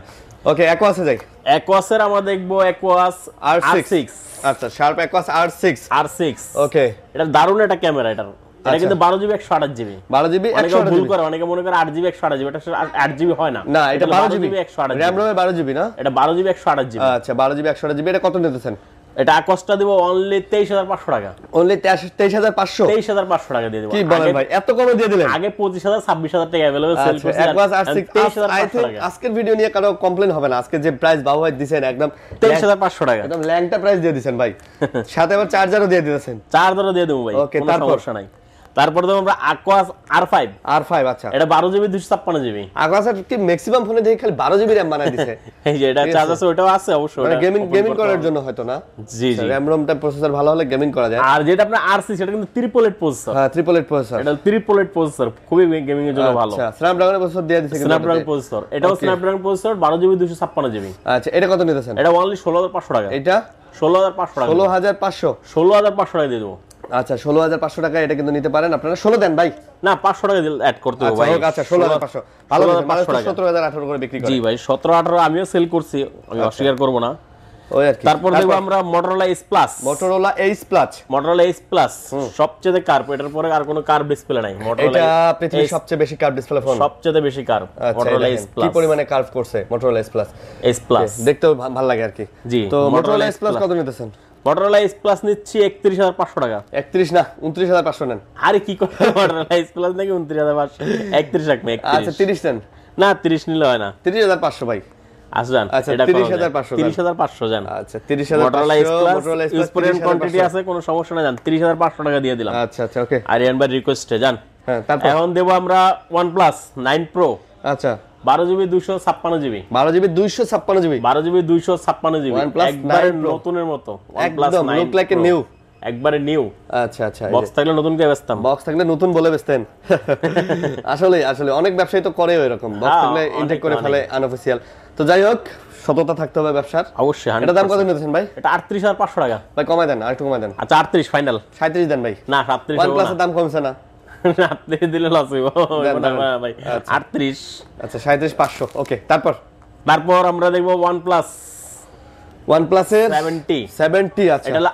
ওকে একোয়াসে যাই। অ্যাকোয়াসের আমরা দেখব অ্যাকোয়াস আর সিক্স আচ্ছা Sharp Aquos R six R six okay. এটা দারুণ একটা ক্যামেরা এটার। এটা আচ্ছা। কিন্তু বারো জিবি একশো আঠাশ জিবি। বারো জিবি অনেকে ভুল করে অনেকে মনে করে আট জিবি একশো আঠাশ জিবি। এটা আট জিবি হয় না। না এটা বারো জিবি। একশো আঠাশ র্যাম রোমের বারো জিবি না? এটা বারো জিবি একশো আঠাশ জিবি। আচ্ছা বারো জিবি একশো জিবি। এটা কত নিতেছেন? এটা আকসটা দিব অনলি তেইশ হাজার পাঁচশো টাকা। অনলি তেইশ হাজার পাঁচশো? তেইশ হাজার পাঁচশো টাকা দিয়ে দেবো। কি বলেন ভাই? এত কমে দিয়ে দিলেন? আগে পঁচিশ হাজার ছাব্বিশ হাজার টাকা অ্যাভেলেবল সেল আচ্ছা, করছি টাকা। আজকের ভিডিও নিয়ে কারও কমপ্লেন হবে না। আজকে যে প্রাইস বাবু ভাই দিছেন একদম তেইশ হাজার পাঁচশো টাকা। একদম ল্যাংটা প্রাইস দিয়ে দিছেন ভাই। সাথে আবার চার্জারও দিয়ে দিয়েছেন চার্জারও দিয়ে দেবো ভাই ওকে তার? সমস্যা নাই। তারপর দেবো আমরা Aquos R five R five আচ্ছা। এটা বারো জিবি দুশো ছাপ্পান্ন জিবি আকাশের কি ম্যাক্সিমাম ফোনে দেখি খালি বারো জিবি র্যাম বানায় দিছে? এই যে এটা চার্জ আছে। ওটাও আছে অবশ্যই মানে গেমিং গেমিং করার জন্য হয়তো না? জি জি। র্যাম রোমটা প্রসেসর ভালো হলে গেমিং করা যায়। আর যেটা আপনার আর সেটা কিন্তু ত্রিপল এইট প্রসেসর হ্যাঁ ট্রিপল এইট প্রসেসর এটা ত্রিপল এইট প্রসেসর খুবই গেমিং এর জন্য ভালো। আচ্ছা স্ন্যাপড্রাগনের প্রসেসর দিয়ে দিছে স্ন্যাপড্রাগন প্রসেসর এটাও স্ন্যাপড্রাগন প্রসেসর বারো জিবি দুশো ছাপ্পান্ন জিবি আচ্ছা এটা কত নিতেছেন? এটা অনলি ষোলো হাজার পাঁচশো টাকা। এটা? ষোলো হাজার পাঁচশো টাকা। ষোলো হাজার পাঁচশো। ষোলো হাজার পাঁচশো টাকা দিয়ে দেবো। আচ্ছা ষোলো হাজার পাঁচশো টাকা এটা কিন্তু নিতে পারেন আপনারা। ষোলো দেন ভাই। না পাঁচশো টাকা অ্যাড করতে হবে আচ্ছা ভাই। আচ্ছা ষোলো হাজার পাঁচশো। ভালো টাকা। সতেরো হাজার আঠারো করে বিক্রি জি ভাই সতেরো আঠারো আমিও সেল করছি আমি অস্বীকার করব না। তারপর দেখব আমরা Motorola plus Motorola H plus Motorola S plus সবচেয়ে কার্ভ এটার পরে আর কোনো কার্ভ ডিসপ্লে নাই। এটা পৃথিবীর সবচেয়ে বেশি কার্ভ ডিসপ্লে ফোন সবচেয়ে বেশি কার্ভ আচ্ছা মোটরোলা এই কি প্লাস পরিমাণে কার্ভ করছে মোটরোলা এস প্লাস প্লাস দেখতেও ভালো লাগে আর কি। জি, তো মোটরোলা প্লাস কত নিতেছেন? মোটরোলা এস প্লাস নিচ্ছি একত্রিশ হাজার পাঁচশো টাকা। একত্রিশ না উনত্রিশ হাজার পাঁচশো নেন। আরে কি করে মোটরোলা এস প্লাস নাকি উনত্রিশ হাজার পাঁচশো? একত্রিশ রাখবে আচ্ছা তিরিশ নেন না তিরিশ নিলে হয় না। তিরিশ হাজার পাঁচশো ভাই। আসো আচ্ছা, এটা 30,500 তিরিশ হাজার পাঁচশো যান। আচ্ছা তিরিশ হাজার Motorola S plus Motorola S use plus পরিমাণ কোয়ান্টিটি আছে কোনো সমস্যা না হাজার পাঁচশো টাকা দিয়ে দিলাম। আচ্ছা আচ্ছা ওকে আরিয়ান ভাই রিকোয়েস্টে যান। হ্যাঁ তারপর? এখন দেবো আমরা প্লাস নাইন প্রো আচ্ছা। বারো জিবি দুশো ছাপ্পান্ন জিবি। বারো জিবি দুইশো ছাপ্পান্ন জিবি। বারো জিবি দুইশো ছাপ্পান্ন জিবি। একবারে নতুনের মতো। একদম লুক লাইক এ নিউ একবারে নিউ আচ্ছা আচ্ছা বক্স থাকলে নতুন কে বেচতাম? বক্স থাকলে নতুন বলে বেচতেন। আসলে আসলে অনেক ব্যবসায়ী তো করে এরকম বক্স হ্যাঁ, থাকলে ইনটেক করে ফেলে আনঅফিসিয়াল তো যাই হোক সততা থাকতে হবে ব্যবসার। অবশ্যই এটা দাম 100% কত নিতেছেন ভাই? এটা আটত্রিশ হাজার পাঁচশো টাকা। ভাই কমাই দেন আর একটু কমাই দেন। আচ্ছা আটত্রিশ ফাইনাল সাঁত্রিশ দেন ভাই। না সাতত্রিশ ওয়ান প্লাসের দাম কমছে না। আটত্রিশ দিলে লস হইব। ভাই। আচ্ছা। আটত্রিশ। আচ্ছা সাঁত্রিশ পাঁচশো। ওকে তারপর? তারপর আমরা দেখব আচ্ছা। এটা হলো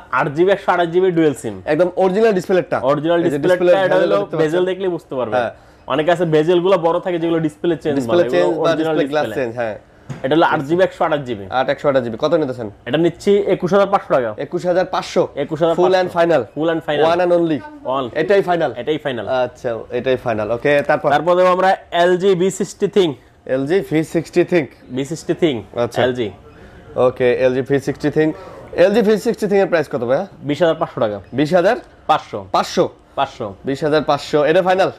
একশো ডুয়েল সিম একদম অরিজিনাল ডিসপ্লেটা অরিজিনাল ডিসপ্লে এটা হলো বেজেল দেখলে বুঝতে পারবে হ্যাঁ। অনেকে আছে বেজেলগুলো বড় থাকে যেগুলো ডিসপ্লে চেঞ্জ ডিসপ্লে চেঞ্জ বা ডিসপ্লে গ্লাস চেঞ্জ হ্যাঁ। এটা হলো আট জিবি একশো আঠাশ জিবি। আট একশো আঠাশ জিবি। কত নিতেছেন? এটা নিচ্ছি একুশ হাজার পাঁচশো টাকা। একুশ হাজার পাঁচশো? 21,500 full and final full and final one and only one এটাই ফাইনাল এটাই ফাইনাল আচ্ছা এটাই ফাইনাল ওকে তারপর? তারপর দেবো আমরা LG V sixty ThinQ LG V sixty ThinQ V sixty ThinQ আচ্ছা। LG okay LG V sixty ThinQ LG V sixty ThinQ এর প্রাইস কত ভাইয়া? বিশ হাজার পাঁচশো টাকা। বিশ হাজার? পাঁচশো। পাঁচশো? পাঁচশো। বিশ হাজার পাঁচশো। এটা ফাইনাল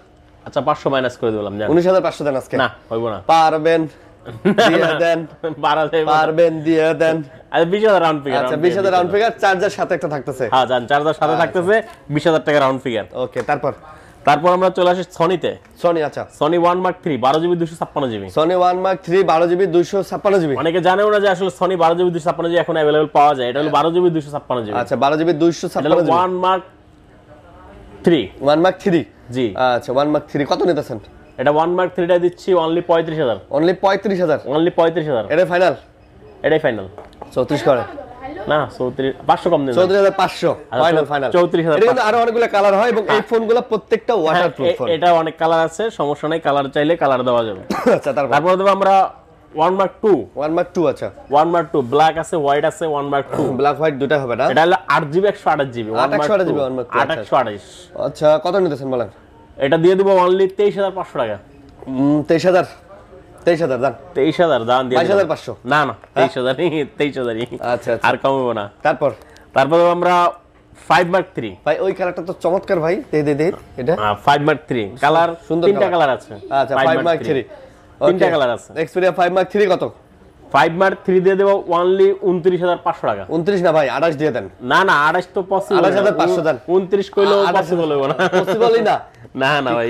আচ্ছা পাঁচশো মাইনাস করে দিলাম উনিশ হাজার পাঁচশো দেন আজকে। না হইব না। পারবেন। দিয়ে দেন পারবেন দিয়ে দেন আচ্ছা বিশ হাজার রাউন্ড ফিগার আচ্ছা বিশ হাজার রাউন্ড ফিগার চার্জার সাথে একটা থাকতেছে। হ্যাঁ যান চার্জার সাথে থাকতেছে বিশ হাজার টাকা রাউন্ড ফিগার ওকে তারপর? তারপর আমরা চলে আসি সনিতে সনি আচ্ছা। সনি ওয়ান মার্ক থ্রি বারো জিবি দুশো ছাপ্পান্ন GB Sony one Mark three বারো জিবি দুইশো ছাপ্পান্ন জিবি অনেকে জানেও না যে আসলে সনি বারো জিবি দুশো ছাপ্পান্ন জিবি এখন অ্যাভেলেবল পাওয়া যায়। এটা হলো বারো জিবি দুশো ছাপ্পান্ন জিবি আচ্ছা বারো জিবি দুইশো ছাপ্পান্ন one Mark three one Mark three G. আচ্ছা ওয়ান মার্ক থ্রি কত নিতেছেন? এটা ওয়ান মার্ক থ্রিটা দিচ্ছি অনলি পঁয়ত্রিশ হাজার। অনলি পঁয়ত্রিশ হাজার? অনলি পঁয়ত্রিশ হাজার। এটাই ফাইনাল এটাই ফাইনাল চৌত্রিশ করে। না চৌত্রিশ পাঁচশো কম দিন। চৌত্রিশ হাজার পাঁচশো। ফাইনাল ফাইনাল 34,500 এটা কিন্তু আরও অনেকগুলো কালার হয় এবং এই ফোনগুলো প্রত্যেকটা ওয়াটার প্রুফ এটা অনেক কালার আছে সমস্যা নাই কালার চাইলে কালার দেওয়া যাবে। আচ্ছা তারপর? দেবো আমরা one Mark two one Mark two আচ্ছা। ওয়ান মার্ক টু ব্ল্যাক আছে হোয়াইট আছে one Mark two black white দুটা হবে না? এটা হলো আট জিবি একশো আঠাশ জিবি আট একশো আঠাশ জিবি, mark two, আট আচ্ছা। একশো আঠাশ। আচ্ছা কত নিতেছেন বলেন? এটা দিয়ে দেবো অনলি তেইশ হাজার পাঁচশো টাকা। তেইশ হাজার। তেইশ হাজার দান। তেইশ হাজার দিয়ে বাইশ হাজার পাঁচশো। না না তেইশ হাজারই তেইশ হাজারই। আচ্ছা আচ্ছা। আর কমবো না। তারপর? তারপর আমরা ফাইভ মার্ক থ্রি ভাই ওই কালারটা তো চমৎকার ভাই। দে দে দে এটা। ফাইভ মার্ক থ্রি কালার সুন্দর তিনটা কালার আছে। আচ্ছা ফাইভ মার্ক থ্রি তিনটা কালার আছে। এক্সপেরিয়া ফাইভ মার্ক থ্রি কত? ফাইভ মার্ক থ্রি দিয়ে দেবো অনলি উনত্রিশ হাজার পাঁচশো টাকা। উনত্রিশ না ভাই আঠাশ দিয়ে দেন। না না আড়াইশ তো পসিবল 28,500 দেন। উনত্রিশ পসিবল হইব না। পসিবলই না। না না ভাই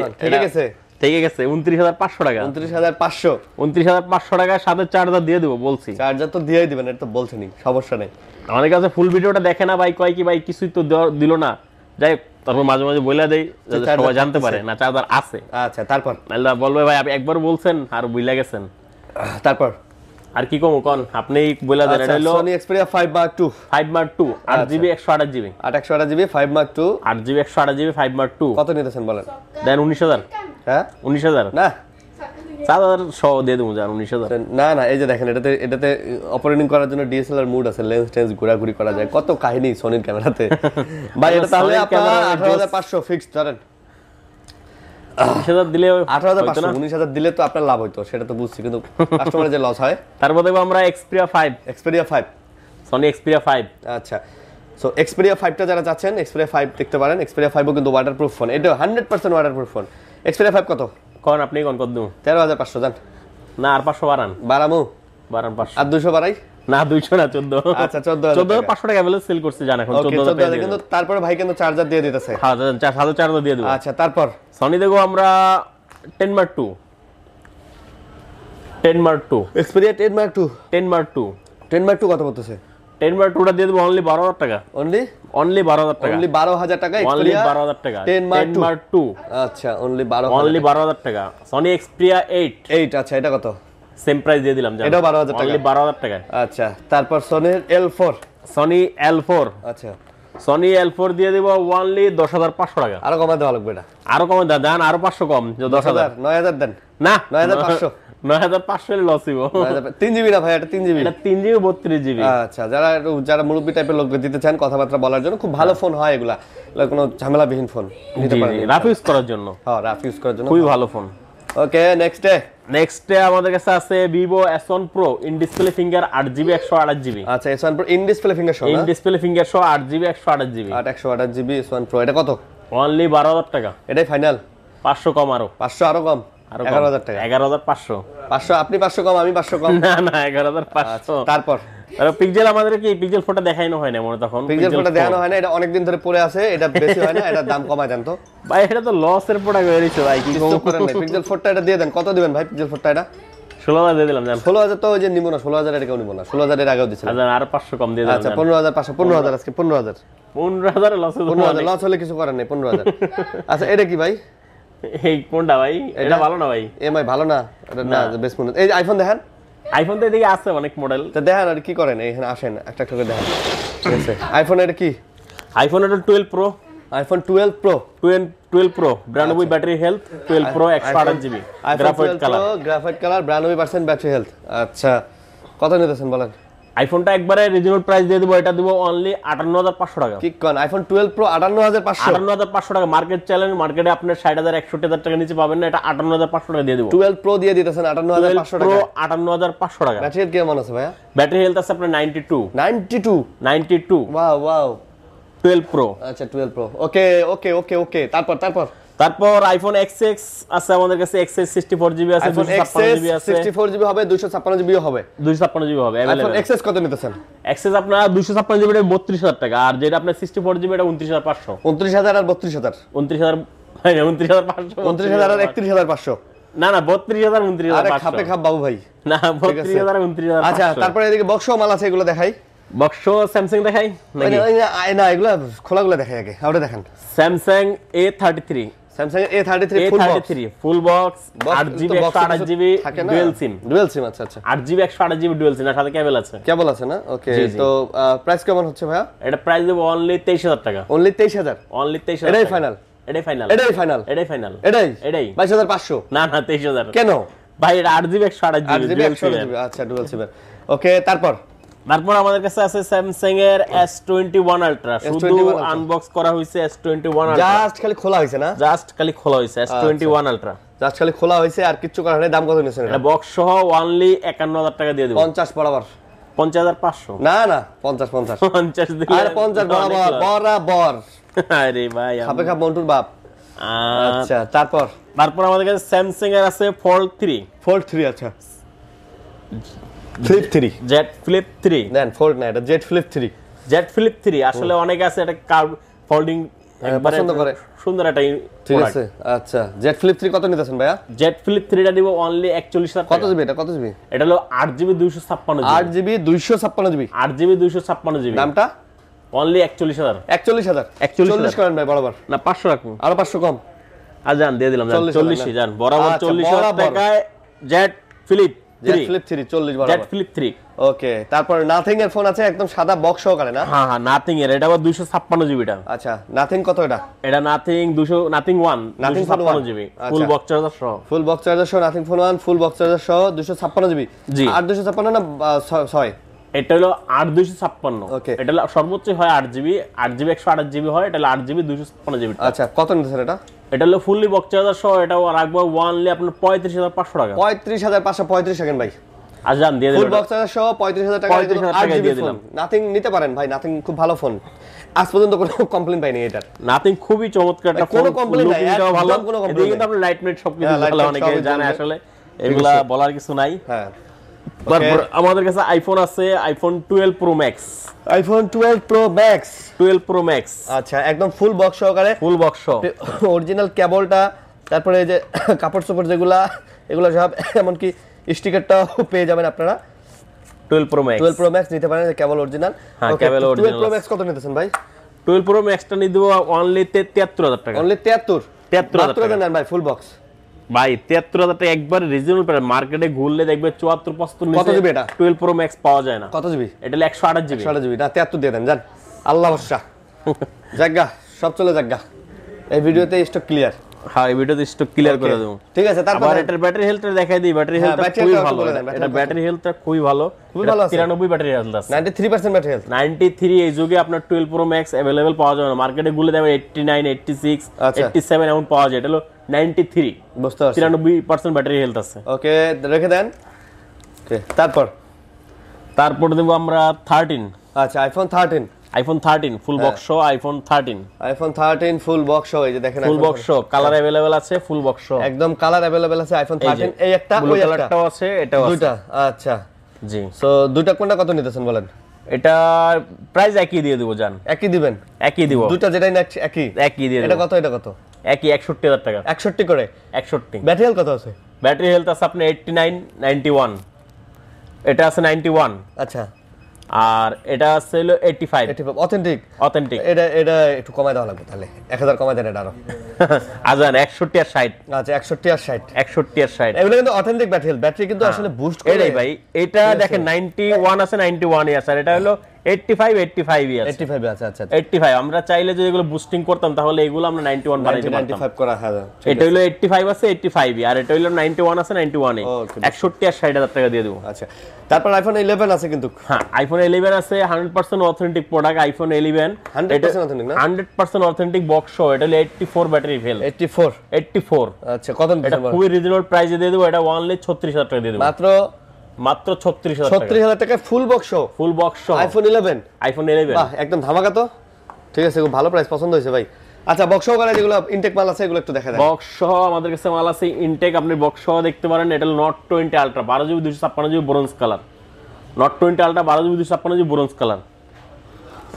ঠিক আছে উনত্রিশ হাজার পাঁচশো টাকা। উনত্রিশ হাজার পাঁচশো। উনত্রিশ হাজার পাঁচশো টাকার সাথে চার্জার দিয়ে দেবো বলছি। চার্জার তো দিবেন এটা তো বলছেনই সমস্যা নেই। আমাদের কাছে ফুল ভিডিওটা দেখে না ভাই কয় কি ভাই কিছুই তো দিল না। যাই তারপর মাঝে মাঝে বলে দেই সবাই জানতে পারে না চার্জার আছে। আচ্ছা তারপর? বলবে ভাই আপনি একবার বলছেন আর বুঝলা গেছেন। তারপর? আর কি কম কোন? আপনি বলে দেন এটা হলো আচ্ছা। জিবি একশো আঠাশ জিবি আট একশো আঠাশ জিবি ফাইভ মার্ক টু আট জিবি একশো আঠাশ জিবি ফাইভ মার্ক টু কত নিতেছেন বলেন? দেন উনিশ হাজার। হ্যাঁ? উনিশ হাজার। না। চার হাজার সহ দিয়ে দেবো যান উনিশ হাজার। না না এই যে দেখেন এটাতে এটাতে অপারেটিং করার জন্য ডিএসএলআর মুড আছে লেন্স টেন্স ঘোরাঘুরি করা যায়। কত কাহিনী সোনির ক্যামেরাতে ভাই এটা তাহলে Sony আপনার আঠারো হাজার পাঁচশো ফিক্সড ধরেন। দিলে দিলে তো আপনার লাভ হইতো সেটা তো বুঝছি কিন্তু কাস্টমারের যে লস হয়। তারপর দেখব আমরা Xperia five Xperia five Sony Xperia five আচ্ছা সো এক্সপেরিয়া ফাইভটা যারা চাচ্ছেন এক্সপেরিয়া ফাইভ দেখতে পারেন এক্সপেরিয়া ফাইভও কিন্তু ওয়াটার প্রুফ ফোন এটা hundred percent waterproof phone Xperia five কত? কন আপনি কন কত দেবো? তেরো হাজার পাঁচশো যান না আর পাঁচশো বাড়ান। বারামু বাড়ান পাঁচশো। আর দুশো বাড়াই? না দুইশো না চোদ্দ। আচ্ছা, 14,000 চোদ্দ পাঁচশো টাকা বলে সেল করছে জান এখন চোদ্দ চোদ্দ কিন্তু তারপরে ভাই কিন্তু চার্জার দিয়ে দিতেছে। চার হাজার চার দিয়ে দেবো। আচ্ছা তারপর? সনি দেখব আমরা ten Mark two ten Mark two Xperia ten Mark two ten Mark two ten Mark two কত পড়তেছে? টেন মার্ক টুটা দিয়ে দেবো অনলি বারো হাজার টাকা। অনলি অনলি বারো হাজার টাকা। অনলি বারো হাজার টাকা অনলি বারো হাজার টাকা। টেন মার্ক টু আচ্ছা অনলি বারো অনলি বারো হাজার টাকা। সনি এক্সপ্রিয়া এইট এইট আচ্ছা এটা কত? সেম প্রাইস দিয়ে দিলাম এটাও 12,000 টাকা। অনলি বারো হাজার টাকা আচ্ছা তারপর সনির L four Sony L four আচ্ছা। সনি এল ফোর দিয়ে দিব হাজার পাঁচশো টাকা। আরও কমা দেওয়া লাগবে এটা। আরও কমে দেন দেন আরও পাঁচশো কম যে দশ হাজার। হাজার নয় হাজার দেন। না 9,500 নয় হাজার লস দিব 9,000 তিন জিবি না ভাই এটা জিবি। এটা জিবি বত্রিশ জিবি। আচ্ছা যারা যারা মুরব্বী টাইপের লোক দিতে চান কথাবার্তা বলার জন্য খুব ভালো ফোন হয় এগুলা। এগুলা কোনো ঝামেলাবিহীন ফোন নিতে পারেন। রাফ ইউজ করার জন্য। হ্যাঁ রাফ ইউজ করার জন্য খুবই ভালো। Phone okay next day next আমাদের কাছে আছে S one Pro in display finger আট জিবি একশো আঠাশ জিবি আচ্ছা S one Pro in display finger show in display finger সহ আট জিবি একশো আঠাশ জিবি আট একশো আঠাশ জিবি এস ওয়ান এটা কত? অনলি বারো হাজার টাকা। এটাই ফাইনাল পাঁচশো কম আরও। পাঁচশো আরও কম? আরও এগারো হাজার টাকা। এগারো হাজার পাঁচশো। পাঁচশো আপনি পাঁচশো কম আমি পাঁচশো কম। না না এগারো হাজার পাঁচশো। তারপর? পিকজেল আমাদের কি পিকজেল ফোনটা দেখাইনো হয় না মনে তখন। পিক্সেল ফোনটা দেখানো হয় না এটা অনেকদিন ধরে পড়ে আছে এটা বেশি হয় না এটা দাম কমায় দেন তো ভাই এটা তো লসের প্রোডাক্ট হয়ে গেছে ভাই কি করেন নাই। পিক্সেল ফোরটা এটা দিয়ে দেন কত দিবেন ভাই পিক্সেল ফোরটা এটা? ষোলো হাজার দিয়ে দিলাম জান। ষোলো হাজার তো ওই যে নিবো না ষোলো হাজার কেউ নিবো না ষোলো হাজার এর আগেও দিচ্ছিল আচ্ছা আর পাঁচশো কম দিয়ে দিলাম আচ্ছা। পনেরো হাজার পাঁচশো পনেরো হাজার আজকে পনেরো হাজার। পনেরো হাজার লসে পনেরো হাজার লস হলে কিছু করার নেই পনেরো হাজার। আচ্ছা এটা কি ভাই? এই কোনটা ভাই? এটা ভালো না ভাই? এমআই ভালো না? এটা না বেশ এই আইফোন দেখেন। আইফোন তো এদিকে আছে অনেক মডেল তো দেখেন আর কি করেন এখানে আসেন একটা একটা করে দেখেন। ঠিক আছে আইফোন এটা কি? আইফোন এটা twelve Pro iPhone twelve Pro twelve Pro বিরানব্বই ব্যাটারি হেলথ টুয়েলভ প্রো একশো আঠাশ GB graphite colour graphite colour বিরানব্বই পার্সেন্ট ব্যাটারি হেলথ আচ্ছা কত নিতেছেন বলেন? আইফোনটা একবারে রিজনেবল প্রাইস দিয়ে দিব এটা দিব অনলি আটান্ন হাজার পাঁচশো টাকা। ঠিক কন? আইফোন টুয়েলভ প্রো আটান্ন হাজার পাঁচশো? আটান্ন হাজার পাঁচশো টাকা। মার্কেট চ্যালেঞ্জ মার্কেটে আপনার ষাট হাজার একষট্টি হাজার টাকা নিচে পাবেন না এটা আটান্ন হাজার পাঁচশো টাকা দিয়ে দিব। টুয়েলভ প্রো দিয়ে দিতেছেন আটান্ন হাজার পাঁচশো প্রো টাকা। আটান্ন হাজার পাঁচশো টাকা। ব্যাটারি হেলথ কেমন আছে ভাইয়া? ব্যাটারি হেলথ আছে আপনার ninety two ninety two ninety two wow wow twelve Pro আচ্ছা twelve Pro okay okay okay okay তারপর তারপর? তারপর আইফোন এক্স এক্স আছে আমাদের কাছে X X sixty four GB আছে দুশো ছাপ্পান্ন জিবি আছে। সিক্সটি ফোর জিবি হবে দুশো ছাপ্পান্ন জিবিও হবে। দুশো ছাপ্পান্ন জিবি হবে আইফোন অ্যাভেলেবেল এক্সএস কত নিতেছেন? এক্সেস আপনার দুশো ছাপ্পান্ন জিবি বত্রিশ হাজার টাকা আর যেটা আপনার সিক্সটি ফোর জিবি এটা উনত্রিশ হাজার পাঁচশো। উনত্রিশ হাজার আর বত্রিশ হাজার। উনত্রিশ হাজার উনত্রিশ হাজার পাঁচশো উনত্রিশ হাজার আর একত্রিশ হাজার পাঁচশো। না না বত্রিশ হাজার উনত্রিশ হাজার খাপে খাপ বাবু ভাই। না বত্রিশ হাজার উনত্রিশ হাজার আচ্ছা তারপরে এদিকে বক্স মাল আছে এগুলো দেখাই। বক্স স্যামসাং দেখাই না এগুলো খোলাগুলো দেখাই আগে ওটা দেখান। Samsung A thirty three Samsung A thirty three full three full box আট জিবি একশো আঠাশ GB dual SIM dual SIM আচ্ছা আচ্ছা। আট জিবি একশো আঠাশ জিবি ডুয়েল সিম আর সাথে কেবল আছে। কেবল আছে না? ওকে। তো প্রাইস কেমন হচ্ছে ভাইয়া? এটা প্রাইস দেবো অনলি তেইশ হাজার টাকা। অনলি তেইশ হাজার? অনলি তেইশ এটাই final? এটাই ফাইনাল এটাই ফাইনাল এটাই ফাইনাল এটাই? এটাই। বাইশ হাজার পাঁচশো? না না তেইশ হাজার। কেন? ভাই এটা আট জিবি একশো আঠাশ জিবি আচ্ছা ডুয়েল সিমের ওকে তারপর? তারপর আমাদের কাছে আছে স্যামসাং এর এস টোয়েন্টি ওয়ান আলট্রা শুধু S21 আনবক্স করা হয়েছে S twenty one Ultra just খালি খোলা হয়েছে না? জাস্ট খালি খোলা হয়েছে S twenty one Ultra just খালি খোলা হয়েছে আর কিচ্ছু করার নেই দাম কত নিয়েছেন এটা? বক্স সহ অনলি একান্ন হাজার টাকা দিয়ে দেবো। পঞ্চাশ বরাবর। পঞ্চাশ হাজার পাঁচশো। না না পঞ্চাশ পঞ্চাশ। পঞ্চাশ দিলে আর পঞ্চাশ অনেক বরাবর লাভ। বরাবর। আরে ভাই খাপ মন্টুর বাপ। আচ্ছা। তারপর? তারপর আমাদের কাছে স্যামসাং এর আছে ফোল্ড থ্রি ফোল্ড থ্রি আচ্ছা। Flip three Z Flip three then Fold না এটা Z Flip three Z Flip three আসলে অনেকে আছে এটা কার্ভ ফোল্ডিং পছন্দ করে। সুন্দর একটা ঠিক আছে আচ্ছা। জেট ফ্লিপ থ্রি কত নিতেছেন ভাইয়া? জেট ফ্লিপ থ্রিটা দিব অনলি একচল্লিশ হাজার কত টাকা। জিবি এটা? কত জিবি এটা হলো আট জিবি দুইশো ছাপ্পান্ন আট জিবি দুইশো ছাপ্পান্ন জিবি আট জিবি দুইশো ছাপ্পান্ন জিবি দামটা? অনলি একচল্লিশ হাজার। একচল্লিশ হাজার। 41,000 চল্লিশ করেন ভাই বরাবর। না পাঁচশো রাখুন আরও পাঁচশো কম। আর যান দিয়ে দিলাম 40,000 চল্লিশই না? যান বরাবর আচ্ছা, চল্লিশ। টাকায় Z Flip Z Flip three চল্লিশ জেট বরাবর ফ্লিপ থ্রি ওকে তারপর নাথিং এর ফোন আছে একদম সাদা বক্স সহকারে না? হ্যাঁ হ্যাঁ নাথিং এর এটা আবার দুইশো ছাপ্পান্ন জিবিটা আচ্ছা নাথিং কত এটা? এটা নাথিং দুশো নাথিং ওয়ান নাথিং দুশো Phone ছাপ্পান্ন 1 জিবি। ফুল বক্স চার্জার সহ। ফুল বক্স চার্জার সহ Nothing phone one full box charger সহ দুশো ছাপ্পান্ন জিবি আর দুশো ছাপ্পান্ন না আহ, ছয়- ছয়? এটা হলো আট দুইশো ছাপ্পান্ন। এটা হলো সর্বোচ্চ হয় আট জিবি আট জিবি একশো আঠাশ জিবি হয় এটা হলো আট জিবি দুইশো ছাপ্পান্ন জিবি আচ্ছা কত নিতেছেন এটা? এটা হলো ফুললি বক্স চার্জার সহ এটা রাখব ওয়ানলি আপনার পঁয়ত্রিশ হাজার পাঁচশো টাকা। পঁয়ত্রিশ হাজার পাঁচশো পঁয়ত্রিশ সেকেন্ড ভাই। যান দিয়ে ফুল দেবেন বক্স চার্জার সহ পঁয়ত্রিশ হাজার টাকা 35,000 টাকায় দিয়ে দিলাম। নাথিং নিতে পারেন ভাই নাথিং খুব ভালো ফোন আজ পর্যন্ত কোনো কমপ্লেন পাইনি এটার। নাথিং খুবই চমৎকার একটা কোনো নাই, ভালো। কোনো কিন্তু। আপনার লাইট মেট সবকিছু হ্যাঁ, ভালো অনেকে জানে আসলে। এগুলা বলার কিছু নাই। হ্যাঁ। তারপর আমাদের কাছে আইফোন আছে iPhone twelve Pro Max iPhone twelve Pro Max twelve Pro Max আচ্ছা একদম ফুল বক্স সহকারে। ফুল বক্স অরিজিনাল কেবলটা তারপরে এই যে কাপড় চোপড় যেগুলা এগুলো সব এমনকি স্টিকারটাও পেয়ে যাবেন আপনারা। Twelve Pro Max twelve Pro Max নিতে পারেন কেবল অরিজিনাল হ্যাঁ, cable twelve original Pro Max কত নিতেছেন ভাই? টুয়েলভ প্রো ম্যাক্সটা নিয়ে দেবো অনলি তিয়াত্তর হাজার টাকা। অনলি তিয়াত্তর 73,000 মাত্র টাকা। ভাই ফুল বক্স ভাই তিয়াত্তর হাজার টাকা একবার রিজনেবল প্রাইস মার্কেটে ঘুরলে দেখবে চুয়াত্তর পঁচাত্তর কত জিবি এটা? টুয়েলভ প্রো ম্যাক্স পাওয়া যায় না। কত জিবি এটা একশো আঠাশ জিবি ষোলো জিবি না তিয়াত্তর দিয়ে দেন যান। আল্লাহ বর্ষা জাগা সব চলে জাগা এই ভিডিওতে স্টক ক্লিয়ার হ্যাঁ ভিডিওতে স্টক ক্লিয়ার করে দেবো। ঠিক আছে তারপর এটার ব্যাটারি হেলথটা দেখাই দিই ব্যাটারি হেলথটা খুবই ভালো। এটা ব্যাটারি হেলথটা খুবই ভালো। খুবই ভালো আছে। তিরানব্বই ব্যাটারি হেলথ আছে। Ninety three percent battery health ninety three এই যুগে আপনার টুয়েলভ প্রো ম্যাক্স অ্যাভেলেবেল পাওয়া যাবে না। মার্কেটে গুলো দেবে এইটটি নাইন এইটটি সিক্স আচ্ছা। এইটটি সেভেন এমন পাওয়া যায়। এটা হলো নাইনটি থ্রি বুঝতে পারছি। তিরানব্বই পার্সেন্ট ব্যাটারি হেলথ আছে। ওকে রেখে দেন। ওকে তারপর? তারপর দেবো আমরা থার্টিন আচ্ছা iPhone thirteen iPhone thirteen full box iPhone thirteen iPhone thirteen full box এই যে দেখেন ফুল বক্স কালার অ্যাভেলেবেল আছে ফুল বক্স একদম কালার অ্যাভেলেবেল আছে আইফোন থার্টিন এই একটা ওই একটা। আছে এটাও আছে। দুইটা আচ্ছা। জি। সো দুইটা কোনটা কত নিতেছেন বলেন? এটা প্রাইস একই দিয়ে দেবো জান। একই দিবেন? একই দিব। দুইটা যেটাই না একই? একই দিয়ে এটা কত এটা কত? একই একষট্টি হাজার টাকা। একষট্টি করে? একষট্টি। ব্যাটারি হেলথ কত আছে? ব্যাটারি হেলথ আছে আপনার এইটটি নাইন নাইনটি ওয়ান এটা আছে নাইনটি ওয়ান আচ্ছা। আর এটা এইটটি ফাইভ এটি অথেন্টিক অথেন্টিক এটা এটা একটু কমাই দেওয়া লাগবে তাহলে। এক হাজার কমায় দেন এটা আরও। আজান একষট্টি আর ষাট। আচ্ছা একষট্টি আর ষাট। একষট্টি আর ষাট। এগুলো কিন্তু অথেন্টিক ব্যাটারি ব্যাটারি কিন্তু আসলে বুস্ট করে এটাই ভাই এটা দেখেন নাইনটি ওয়ান আছে নাইনটি ওয়ান আছে। আর এটা হলো এইটটি ফাইভ এইটটি ফাইভ আছে। এইটটি ফাইভ আছে আচ্ছা এইটটি ফাইভ আমরা চাইলে যদি এগুলো বুস্টিং করতাম তাহলে এগুলো আমরা নাইনটি ওয়ান বানাইতে পারতাম। করা হ্যাঁ এটা হলো এইটটি ফাইভ আছে এইটটি ফাইভ আর এটা হলো নাইনটি ওয়ান আছে নাইনটি ওয়ানে Okay. একষট্টি আর ষাট হাজার টাকা দিয়ে দেবো। আচ্ছা তারপর আইফোন ইলেভেন আছে কিন্তু। হ্যাঁ আইফোন ইলেভেন আছে hundred percent authentic product iPhone eleven 100% authentic না? হান্ড্রেড পার্সেন্ট অথেন্টিক বক্স এটা হলো eighty four battery fail eighty four eighty four আচ্ছা কত এটা খুবই রিজনেবল প্রাইসে দিয়ে দেবো এটা ওয়ানলি ছত্রিশ হাজার টাকা দিয়ে দেবো। মাত্র মাত্র ছত্রিশ হাজার টাকা। ছত্রিশ হাজার টাকায় full box full box iPhone eleven iPhone eleven বাহ একদম ধামাকা তো। ঠিক আছে খুব ভালো প্রাইস পছন্দ হয়েছে ভাই। আচ্ছা বক্স সহকারে যেগুলো ইনটেক মাল আছে এগুলো একটু দেখা দেন বক্স সহ আমাদের কাছে মাল আছে ইনটেক আপনি বক্স সহ দেখতে পারেন এটা নট টোয়েন্টি আলট্রা বারো জিবি দুশো ছাপ্পান্ন GB bronze colour Note twenty Ultra বারো জিবি দুশো ছাপ্পান্ন GB bronze colour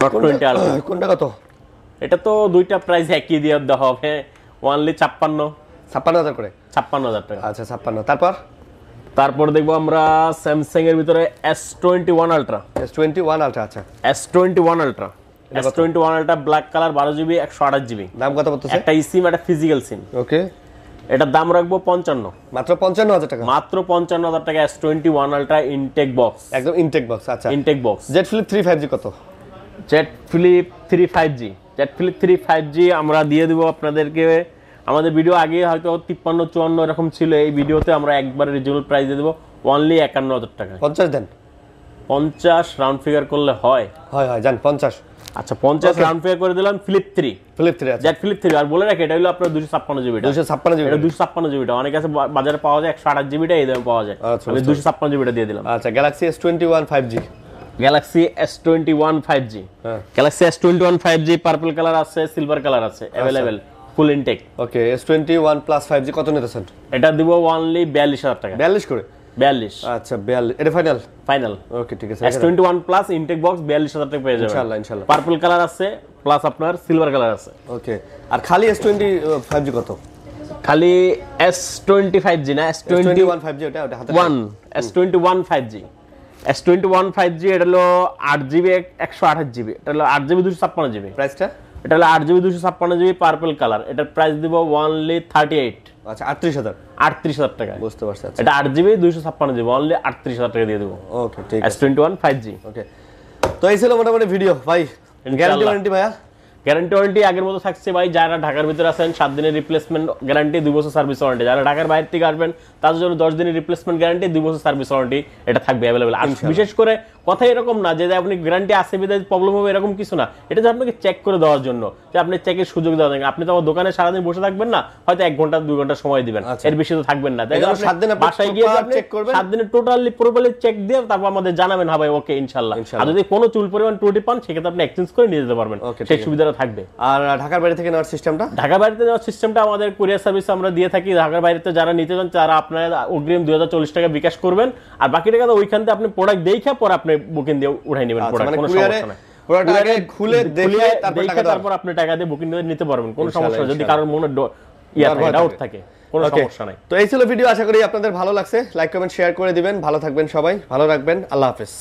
Note twenty Ultra কোনটা কত? এটা তো দুইটা প্রাইস একই দিয়ে দেওয়া হবে। ছাপ্পান্ন হাজার করে? ছাপ্পান্ন হাজার টাকা। আচ্ছা ছাপ্পান্ন। তারপর? তারপর দেখব আমরা স্যামসাং এর ভিতরে S twenty one Ultra S twenty one Ultra আচ্ছা। S twenty one Ultra S twenty one Ultra black colour বারো জিবি একশো আঠাশ জিবি দাম কত পড়তেছে? একটা সিম একটা ফিজিক্যাল সিম ওকে। এটার দাম রাখব পঞ্চান্ন। মাত্র পঞ্চান্ন হাজার টাকা? মাত্র পঞ্চান্ন হাজার টাকা S twenty one Ultra intact box একদম ইনটেক বক্স আচ্ছা। Intact box Z Flip three five G কত? Z Flip three five G Z Flip three five G আমরা দিয়ে দেবো আপনাদেরকে আমাদের ভিডিও আগে হয়তো তিপ্পান্ন চুয়ান্ন এরকম ছিল এই ভিডিওতে আমরা একবারে রিজনেবল প্রাইস দিয়ে দেবো অনলি একান্ন হাজার টাকা পঞ্চাশ দেন। পঞ্চাশ রাউন্ড ফিগার করলে হয়। হয় হয় যান পঞ্চাশ। আচ্ছা পঞ্চাশ রাউন্ড ফিগার করে দিলাম ফ্লিপ থ্রি ফ্লিপ থ্রি আছে জেট ফ্লিপ থ্রি আর বলে রাখি এটা হলো আপনার দুশো ছাপ্পান্ন জিবিটা দুশো ছাপ্পান্ন জিবি দুশো ছাপ্পান্ন জিবিটা অনেক বা- বাজারে পাওয়া যায় একশো আঠাশ জিবিটা এই দামে পাওয়া যায়। আচ্ছা, আমি দুশো ছাপ্পান্ন জিবিটা দিয়ে দিলাম। আচ্ছা Galaxy S twenty one five G Galaxy S twenty one five G Galaxy S twenty one five G purple colour আছে সিলভার কালার আছে available full intact okay S twenty one plus five G কত নিতেছেন? এটা দিব বিয়াল্লিশ হাজার টাকা। বিয়াল্লিশ করে? বিয়াল্লিশ। আচ্ছা বিয়াল্লিশ। এটা ফাইনাল ফাইনাল ওকে ঠিক আছে S twenty one plus intact box বিয়াল্লিশ হাজার টাকা পেয়ে যাবেন। ইনশাল্লাহ ইনশাল্লাহ পার্পল কালার আছে প্লাস আপনার সিলভার কালার আছে। ওকে আর খালি এস টোয়েন্টি ফাইভ জি কত? খালি এস টোয়েন্টি ফাইভ জি না S twenty twenty one five G ওটা ওটা হাতে one S twenty one five G S twenty one five G এটা হলো আট জিবি একশো আঠাশ জিবি এটা হলো আট জিবি দুশো ছাপ্পান্ন জিবি প্রাইসটা এটা হলো আট জিবি দুশো ছাপ্পান্ন জিবি পার্পল কালার এটার প্রাইস দিব ওয়ানলি থার্টি এইট আচ্ছা আটত্রিশ হাজার। আটত্রিশ হাজার টাকা। বুঝতে পারছি আচ্ছা। এটা আট জিবি দুইশো ছাপ্পান্ন জিবি অনলি আটত্রিশ হাজার টাকা দিয়ে দেবো। ওকে ঠিক এস আছে। Twenty one five G okay তো এই ছিল মোটামুটি ভিডিও ভাই গ্যারান্টি ওয়ারেন্টি ভাইয়া? গ্যারান্টি ওয়ারেন্টি আগের মতো থাকছে ভাই। যারা ঢাকার ভিতরে আছেন সাত দিনের রিপ্লেসমেন্ট গ্যারান্টি দুই বছর সার্ভিস ওয়ারেন্টি যারা ঢাকার বাইরে থেকে আসবেন তাদের জন্য দশ দিনের রিপ্লেসমেন্ট গ্যারান্টি দুই বছর সার্ভিস ওয়ারেন্টি এটা থাকবে অ্যাভেলেবল আর বিশেষ করে কথা এরকম না যে আপনি গ্যারান্টি আছে বিদায় প্রবলেম হবে এরকম কিছু না। এটা যে আপনাকে চেক করে দেওয়ার জন্য যে আপনি চেকের সুযোগ দেওয়া দেন আপনি তো আমার দোকানে সারাদিন বসে থাকবেন না হয়তো এক ঘণ্টা দুই ঘণ্টা সময় দিবেন। আচ্ছা। এর বেশি তো থাকবেন না। তাই বাসায় গিয়ে check করবেন। সাত দিনে টোটালি পুরোপুরি চেক দিয়ে তারপর আমাদের জানাবেন হ্যাঁ ভাই ওকে ইনশাল্লাহ আর যদি কোনো চুল পরিমাণ ত্রুটি পান সেক্ষেত্রে আপনি এক্সচেঞ্জ করে নিয়ে যেতে পারবেন। সেই ঠিক আছে। থাকবে। আর ঢাকার বাইরে থেকে নেওয়ার সিস্টেমটা ঢাকা বাইরেতে যাওয়ার সিস্টেমটা আমাদের কুরিয়ার সার্ভিস আমরা দিয়ে থাকি। ঢাকার বাইরেতে যারা নিতে চান তারা আপনারা অগ্রিম দুই টাকা বিকাশ করবেন। আর বাকি টাকা তো ওইখান থেকে আপনি প্রোডাক্ট দেখে পরে আপনি বুকিং দিয়ে উঠাই নেবেন আচ্ছা, প্রোডাক্ট মানে কোনো সমস্যা নাই। প্রোডাক্ট খুলে দেখে তারপর টাকা আপনি টাকা দিয়ে বুকিং দিয়ে নিতে পারবেন কোনো সমস্যা যদি। কারোর মনে ইয়া থাকে ডাউট থাকে। থাকে কোনো সমস্যা নাই। তো এই ছিল ভিডিও আশা করি আপনাদের ভালো লাগছে। লাইক কমেন্ট শেয়ার করে দিবেন। ভালো থাকবেন সবাই। ভালো রাখবেন। আল্লাহ হাফেজ।